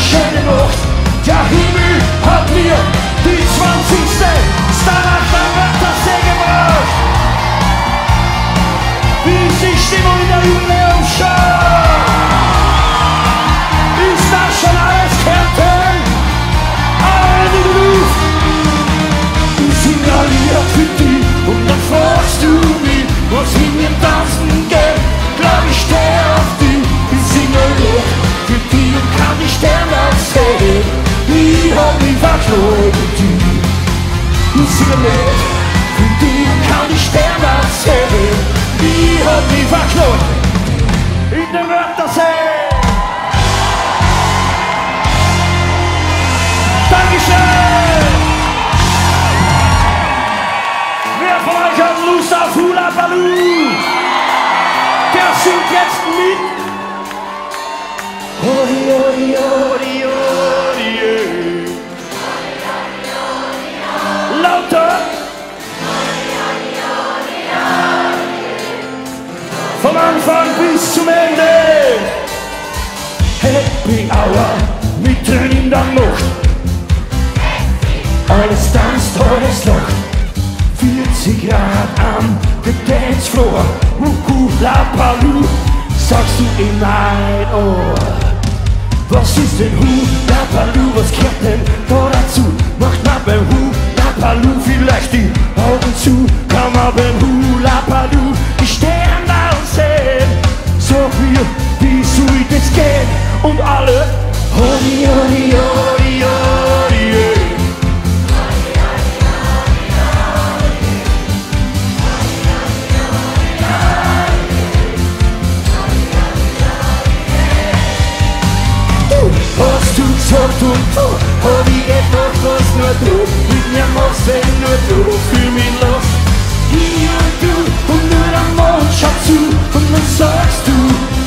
schöne Nacht. Verklebt für dich. Ich sing ein Lied für dich und kann die hat mich verknallt in den Wörthersee. Dankeschön! Wer von euch hat Lust auf Hula Baloo? Der singt jetzt mit. Odi, odi, odi, odi, zum Ende. Happy Hour, mitten in der Nacht. Alles tanzt, alles lacht. 40 Grad am dem Dancefloor. Wuhu, la palu, sagst du in mein Ohr. Was ist denn Hula Palu, was gehört denn da dazu? Macht man beim Hula Palu vielleicht die Augen zu? Kann man beim Hula Palu das gehen? Und alle, Hodi, Hodi, Hodi, Hodi. Hast du gesagt und du, hab ich gedacht, was nur du mit mir machst, wenn nur du für mich lachst. Ich und du und nur der Mond schaut zu und dann sagst du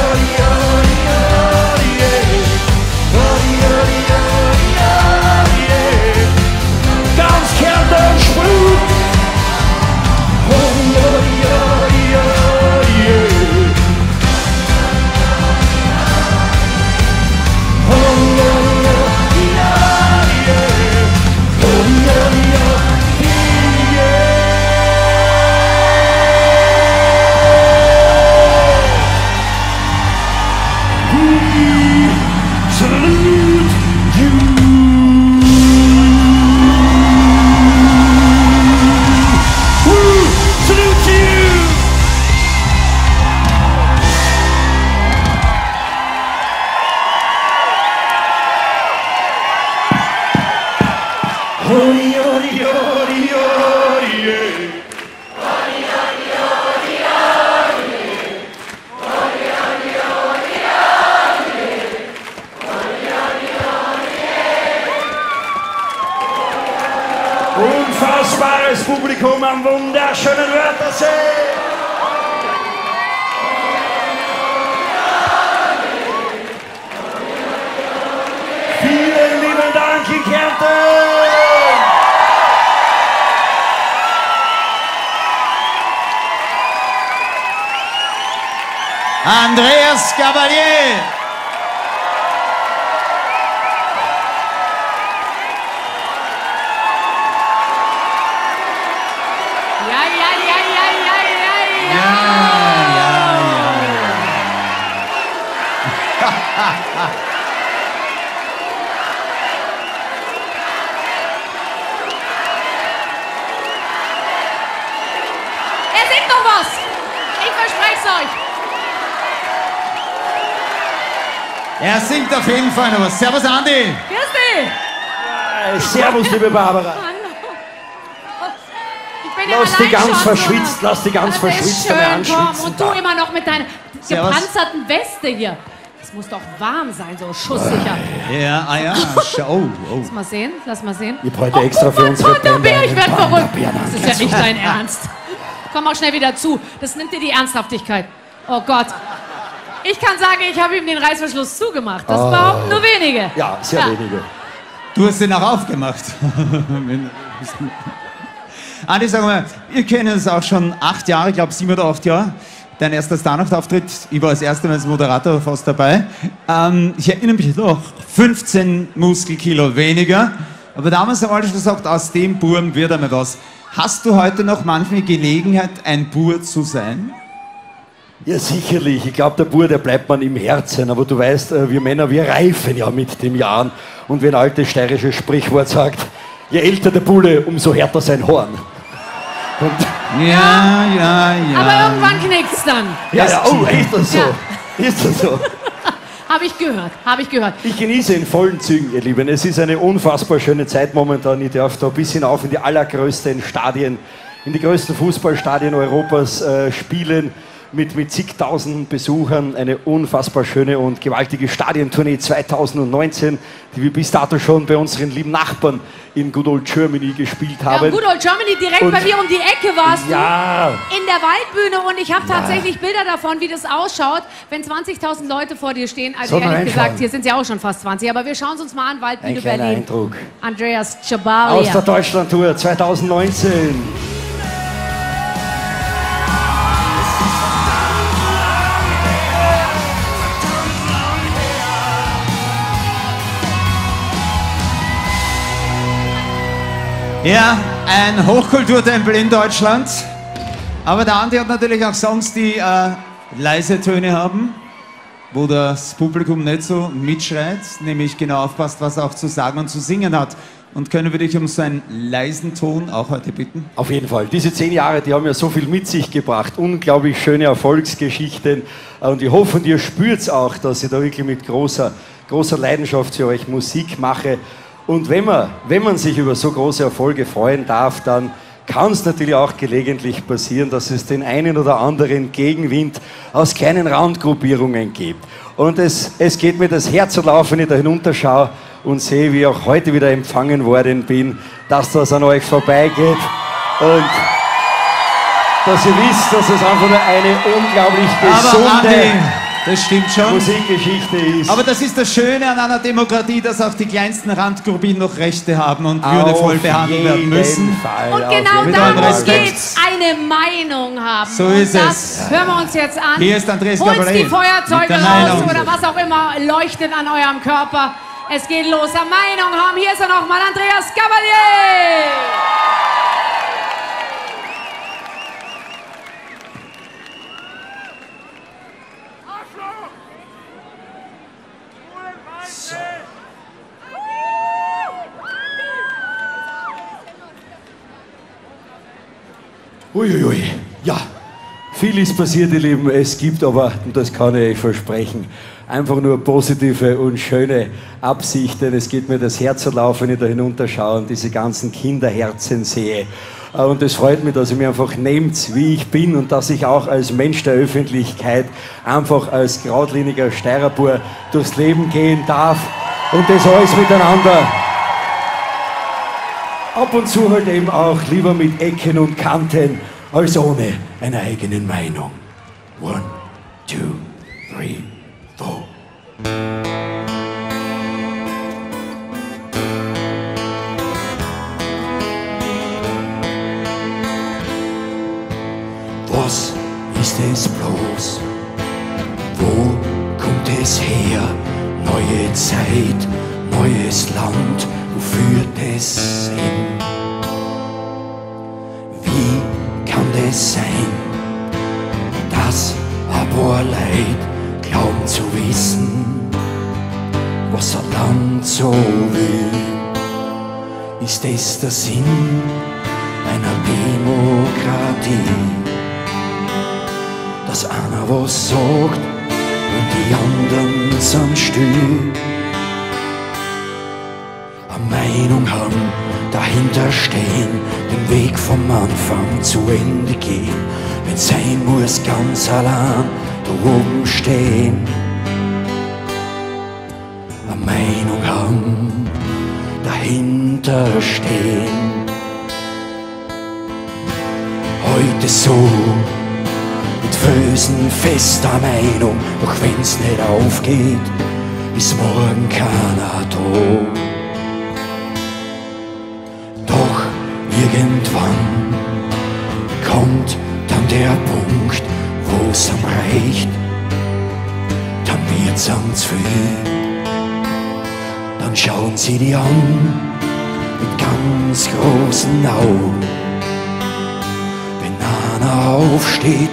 Cavalier. Auf jeden Fall noch was. Servus, Andi. Grüß dich. Äh, Servus, liebe Barbara. Ich bin ja Lass die ganz schon verschwitzt, lass die ganz Das ist verschwitzt schön, einmal komm. anschwitzen Und du da. immer noch mit deiner gepanzerten Weste hier. Das muss doch warm sein, so schusssicher. Ja, ah ja, schau. Oh. Lass mal sehen, lass mal sehen. Ich heute extra für unsere Gott, der Band Bär, ich einen werd verrückt. Das ist ja nicht dein Ernst. Komm auch schnell wieder zu. Das nimmt dir die Ernsthaftigkeit. Oh Gott. Ich kann sagen, ich habe ihm den Reißverschluss zugemacht. Das Oh. behaupten nur wenige. Ja, sehr wenige. Du hast den auch aufgemacht. *laughs* Andi, sag mal, wir kennen uns auch schon acht Jahre, ich glaube sieben oder acht Jahre. Dein erster Starnacht-Auftritt, ich war das erste Mal als Moderator fast dabei. Ähm, ich erinnere mich noch, 15 Muskelkilo weniger. Aber damals haben alle schon gesagt, aus dem Burm wird einmal was. Hast du heute noch manchmal Gelegenheit, ein Bur zu sein? Ja, sicherlich. Ich glaube, der Bur, der bleibt man im Herzen. Aber du weißt, äh, wir Männer, wir reifen ja mit den Jahren. Und wie ein altes steirisches Sprichwort sagt, je älter der Bulle, umso härter sein Horn. Und Ja, ja, ja. Aber irgendwann knickt's dann. ja, ja, oh, ist das so? Ja. Ist das so? *laughs* Habe ich gehört, habe ich gehört. Ich genieße in vollen Zügen, ihr Lieben. Es ist eine unfassbar schöne Zeit momentan. Ich darf da ein bisschen auf in die allergrößten Stadien, in die größten Fußballstadien Europas äh, spielen. Mit, mit zigtausenden Besuchern. Eine unfassbar schöne und gewaltige Stadientournee 2019, die wir bis dato schon bei unseren lieben Nachbarn in Good Old Germany gespielt Ja, haben. Good Old Germany, direkt Und- bei mir um die Ecke warst Ja. du. In der Waldbühne und ich habe Ja. tatsächlich Bilder davon, wie das ausschaut, wenn 20.000 Leute vor dir stehen. Also wir ehrlich gesagt, hier sind sie auch schon fast 20, aber wir schauen es uns mal an, Waldbühne Ein Berlin. Eindruck. Andreas Aus der. Deutschlandtour 2019. Ja, ein Hochkulturtempel in Deutschland. Aber der Andi hat natürlich auch Songs, die äh, leise Töne haben, wo das Publikum nicht so mitschreit, nämlich genau aufpasst, was er auch zu sagen und zu singen hat. Und können wir dich um so einen leisen Ton auch heute bitten? Auf jeden Fall. Diese zehn Jahre, die haben ja so viel mit sich gebracht. Unglaublich schöne Erfolgsgeschichten. Und ich hoffe, und ihr spürt auch, dass ich da wirklich mit großer, großer Leidenschaft für euch Musik mache. Und wenn man, wenn man sich über so große Erfolge freuen darf, dann kann es natürlich auch gelegentlich passieren, dass es den einen oder anderen Gegenwind aus kleinen Randgruppierungen gibt. Und es, es geht mir das Herz zu laufen, wenn ich da hinunterschaue und sehe, wie ich auch heute wieder empfangen worden bin, dass das an euch vorbeigeht. Und dass ihr wisst, dass es einfach nur eine unglaublich gesunde das stimmt schon. Musikgeschichte ist. Aber das ist das Schöne an einer Demokratie, dass auch die kleinsten Randgruppen noch Rechte haben und würdevoll behandelt werden jeden müssen. Fall, Und genau darum Respekt. geht's, eine Meinung haben. So und ist das es. hören wir uns jetzt an. Hier ist Andreas Holt die Feuerzeuge raus oder was auch immer leuchtet an eurem Körper. Es geht los. Eine Meinung haben. Hier ist er nochmal, Andreas Gabalier. Uiuiui, ja, viel ist passiert, ihr Lieben. Es gibt aber, und das kann ich euch versprechen, einfach nur positive und schöne Absichten. Es geht mir das Herz erlaufen, wenn ich da hinunterschaue und diese ganzen Kinderherzen sehe. Äh, Und es freut mich, dass ihr mir einfach nehmt, wie ich bin und dass ich auch als Mensch der Öffentlichkeit einfach als geradliniger Steirerbur durchs Leben gehen darf und das alles miteinander ab und zu halt eben auch lieber mit Ecken und Kanten als ohne eine eigene Meinung. One, two, three, four. Was ist es bloß? Wo kommt es her? Neue Zeit, neues Land, führt es hin? Wie kann es sein, dass ein paar Leid glauben zu wissen, was ein Land so will? Ist es der Sinn einer Demokratie? dass einer was sagt und die anderen sind still. Meinung haben, dahinter stehen, den Weg vom Anfang zu Ende gehen. Wenn sein muss, ganz allein da oben stehen. Eine Meinung haben, dahinter stehen. Heute so mit felsenfester Meinung, doch wenn's nicht aufgeht, ist morgen keiner da. Irgendwann kommt dann der Punkt, wo's am reicht, dann wird's am zu viel. Dann schauen sie die an mit ganz großen Augen wenn einer aufsteht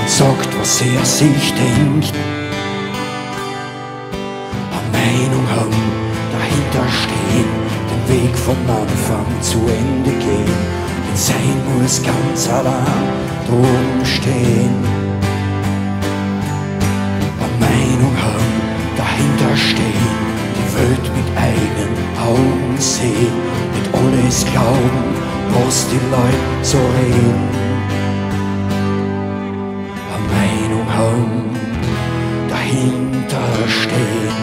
und sagt, was er sich denkt. Weg vom Anfang zu Ende gehen. Wenn sein muss, ganz allein drum stehen. Eine Meinung haben, dahinter stehen, die Welt mit eigenen Augen sehen, mit alles glauben, was die Leute so reden. Eine Meinung haben, dahinter stehen.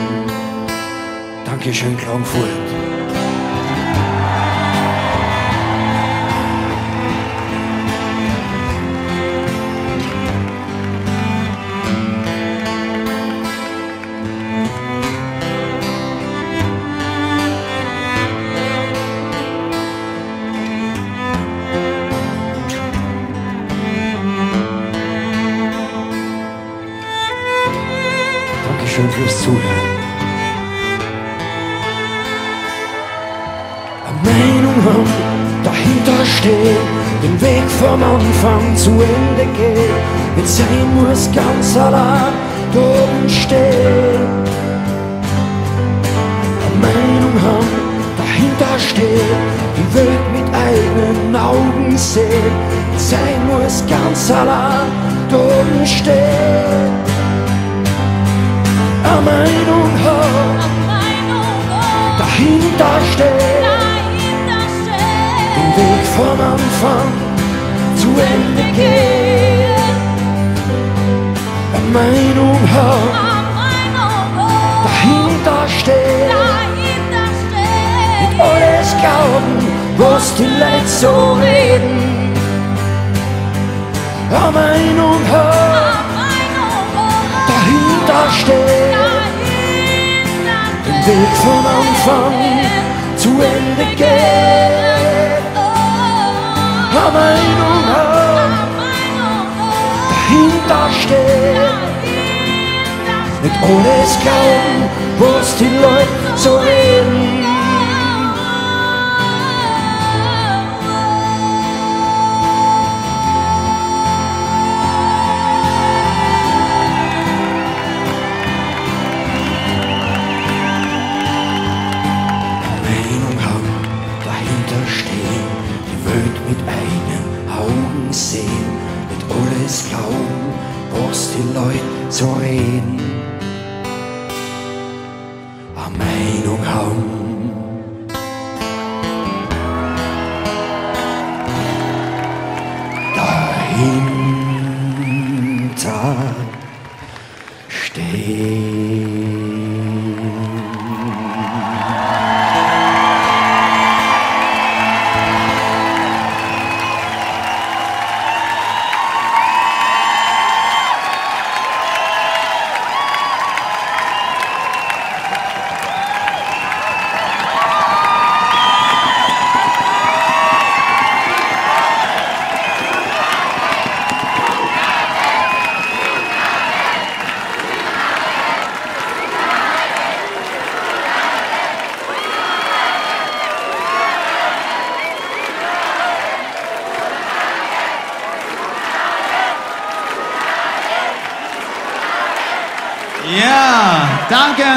Dankeschön, Klagenfurt. Zu Ende gehen. Wenn sein muss ganz allein oben stehen. Eine Meinung haben, dahinter stehen, die Welt mit eigenen Augen sehen. Sein muss ganz allein oben stehen. Eine Meinung haben, dahinter stehen. Den Weg vom Anfang zu Ende gehen. Eine Meinung haben, dahinter stehen. Mit alles glauben, was die Leute so reden. Eine Meinung haben, dahinter stehen. Den Weg vom Anfang zu Ende gehen. Eine Meinung dahinter stehen. Mit alles glauben, was die Leute so reden.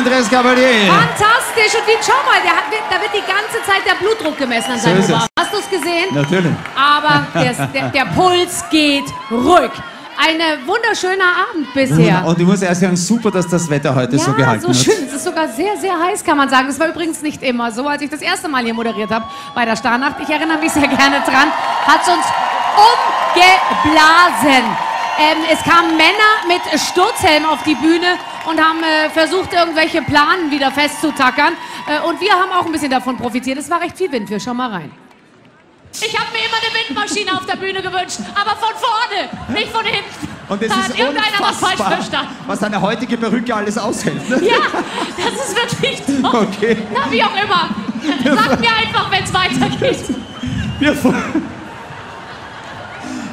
Andres Cavalier. Fantastisch. Und wie, schau mal, der hat, da wird die ganze Zeit der Blutdruck gemessen an So seinem es. Oberarm. Hast du es gesehen? Natürlich. Aber *laughs* der, der, der Puls geht ruhig. Ein wunderschöner Abend bisher. Und ich muss erst sagen, super, dass das Wetter heute so ja, gehalten so hat. schön. Es ist sogar sehr, sehr heiß, kann man sagen. Das war übrigens nicht immer so, als ich das erste Mal hier moderiert habe bei der Starnacht. Ich erinnere mich sehr gerne dran. Hat uns umgeblasen. Ähm, es kamen Männer mit Sturzhelm auf die Bühne und haben äh, versucht, irgendwelche Planen wieder festzutackern. Äh, und wir haben auch ein bisschen davon profitiert. Es war recht viel Wind. Wir schauen mal rein. Ich habe mir immer eine Windmaschine auf der Bühne gewünscht, aber von vorne, nicht von hinten. Und es da ist hat irgendeiner was falsch unfassbar, verstanden. was eine heutige Perücke alles aushält. Ne? Ja, das ist wirklich toll. Okay. Na, wie auch immer. Sagt mir einfach, wenn es weitergeht. Wir,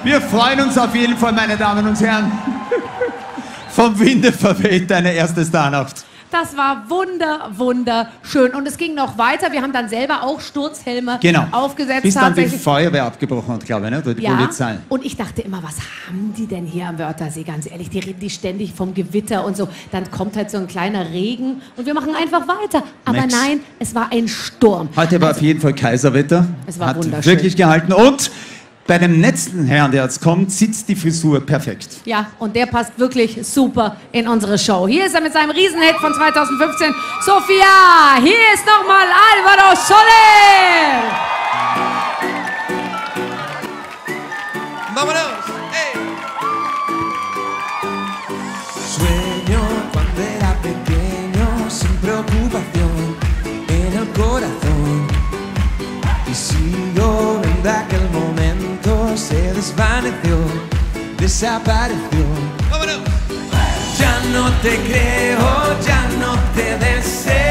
wir freuen uns auf jeden Fall, meine Damen und Herren. Vom Winde verweht deine erste Starnacht. Das war wunder, wunderschön. Und es ging noch weiter. Wir haben dann selber auch Sturzhelme Genau. aufgesetzt. Bis dann die. Feuerwehr abgebrochen hat, glaube ich, ne? oder die ja, Polizei. und ich dachte immer, was haben die denn hier am Wörthersee? Ganz ehrlich, die reden die ständig vom Gewitter und so. Dann kommt halt so ein kleiner Regen und wir machen einfach weiter. Aber Max. nein, es war ein Sturm. Heute war auf jeden Fall Kaiserwetter. Es war Hat wunderschön. wirklich gehalten. Und Bei dem letzten Herrn, der jetzt kommt, sitzt die Frisur perfekt. Ja, und der passt wirklich super in unsere Show. Hier ist er mit seinem Riesenhit von 2015. Sophia, hier ist nochmal Alvaro Soler. Vámonos. Desvaneció, desapareció. Ya no te creo, ya no te deseo.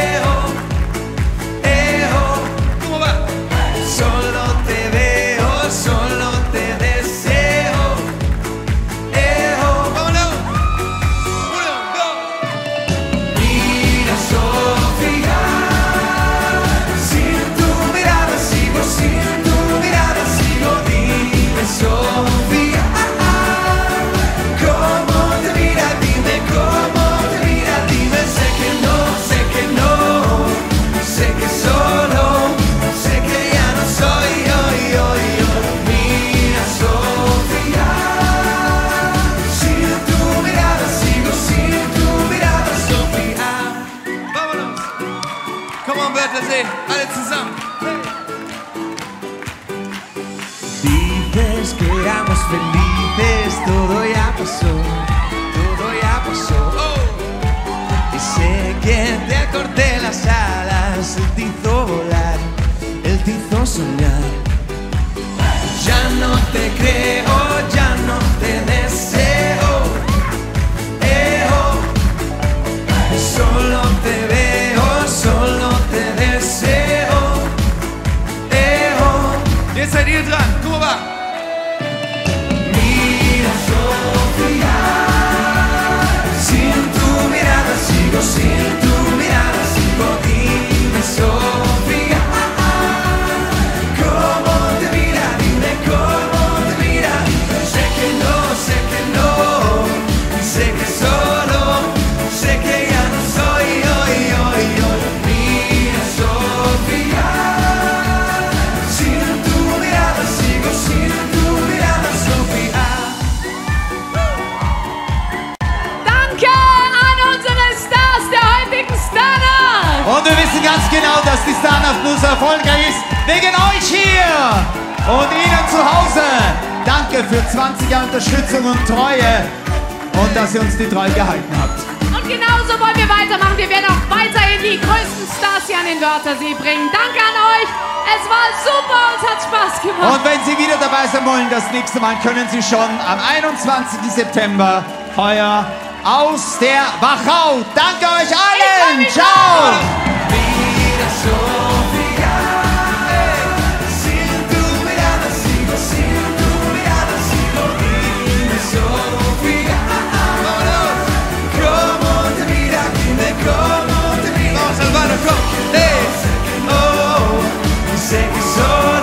Nur so erfolgreich ist. Wegen euch hier und Ihnen zu Hause. Danke für 20 Jahre Unterstützung und Treue und dass ihr uns die Treue gehalten habt. Und genauso wollen wir weitermachen. Wir werden auch weiterhin die größten Stars hier an den Wörthersee bringen. Danke an euch. Es war super, uns hat Spaß gemacht. Und wenn Sie wieder dabei sein wollen, das nächste Mal können Sie schon am 21. September heuer aus der Wachau. Danke euch allen. Ciao. Sé que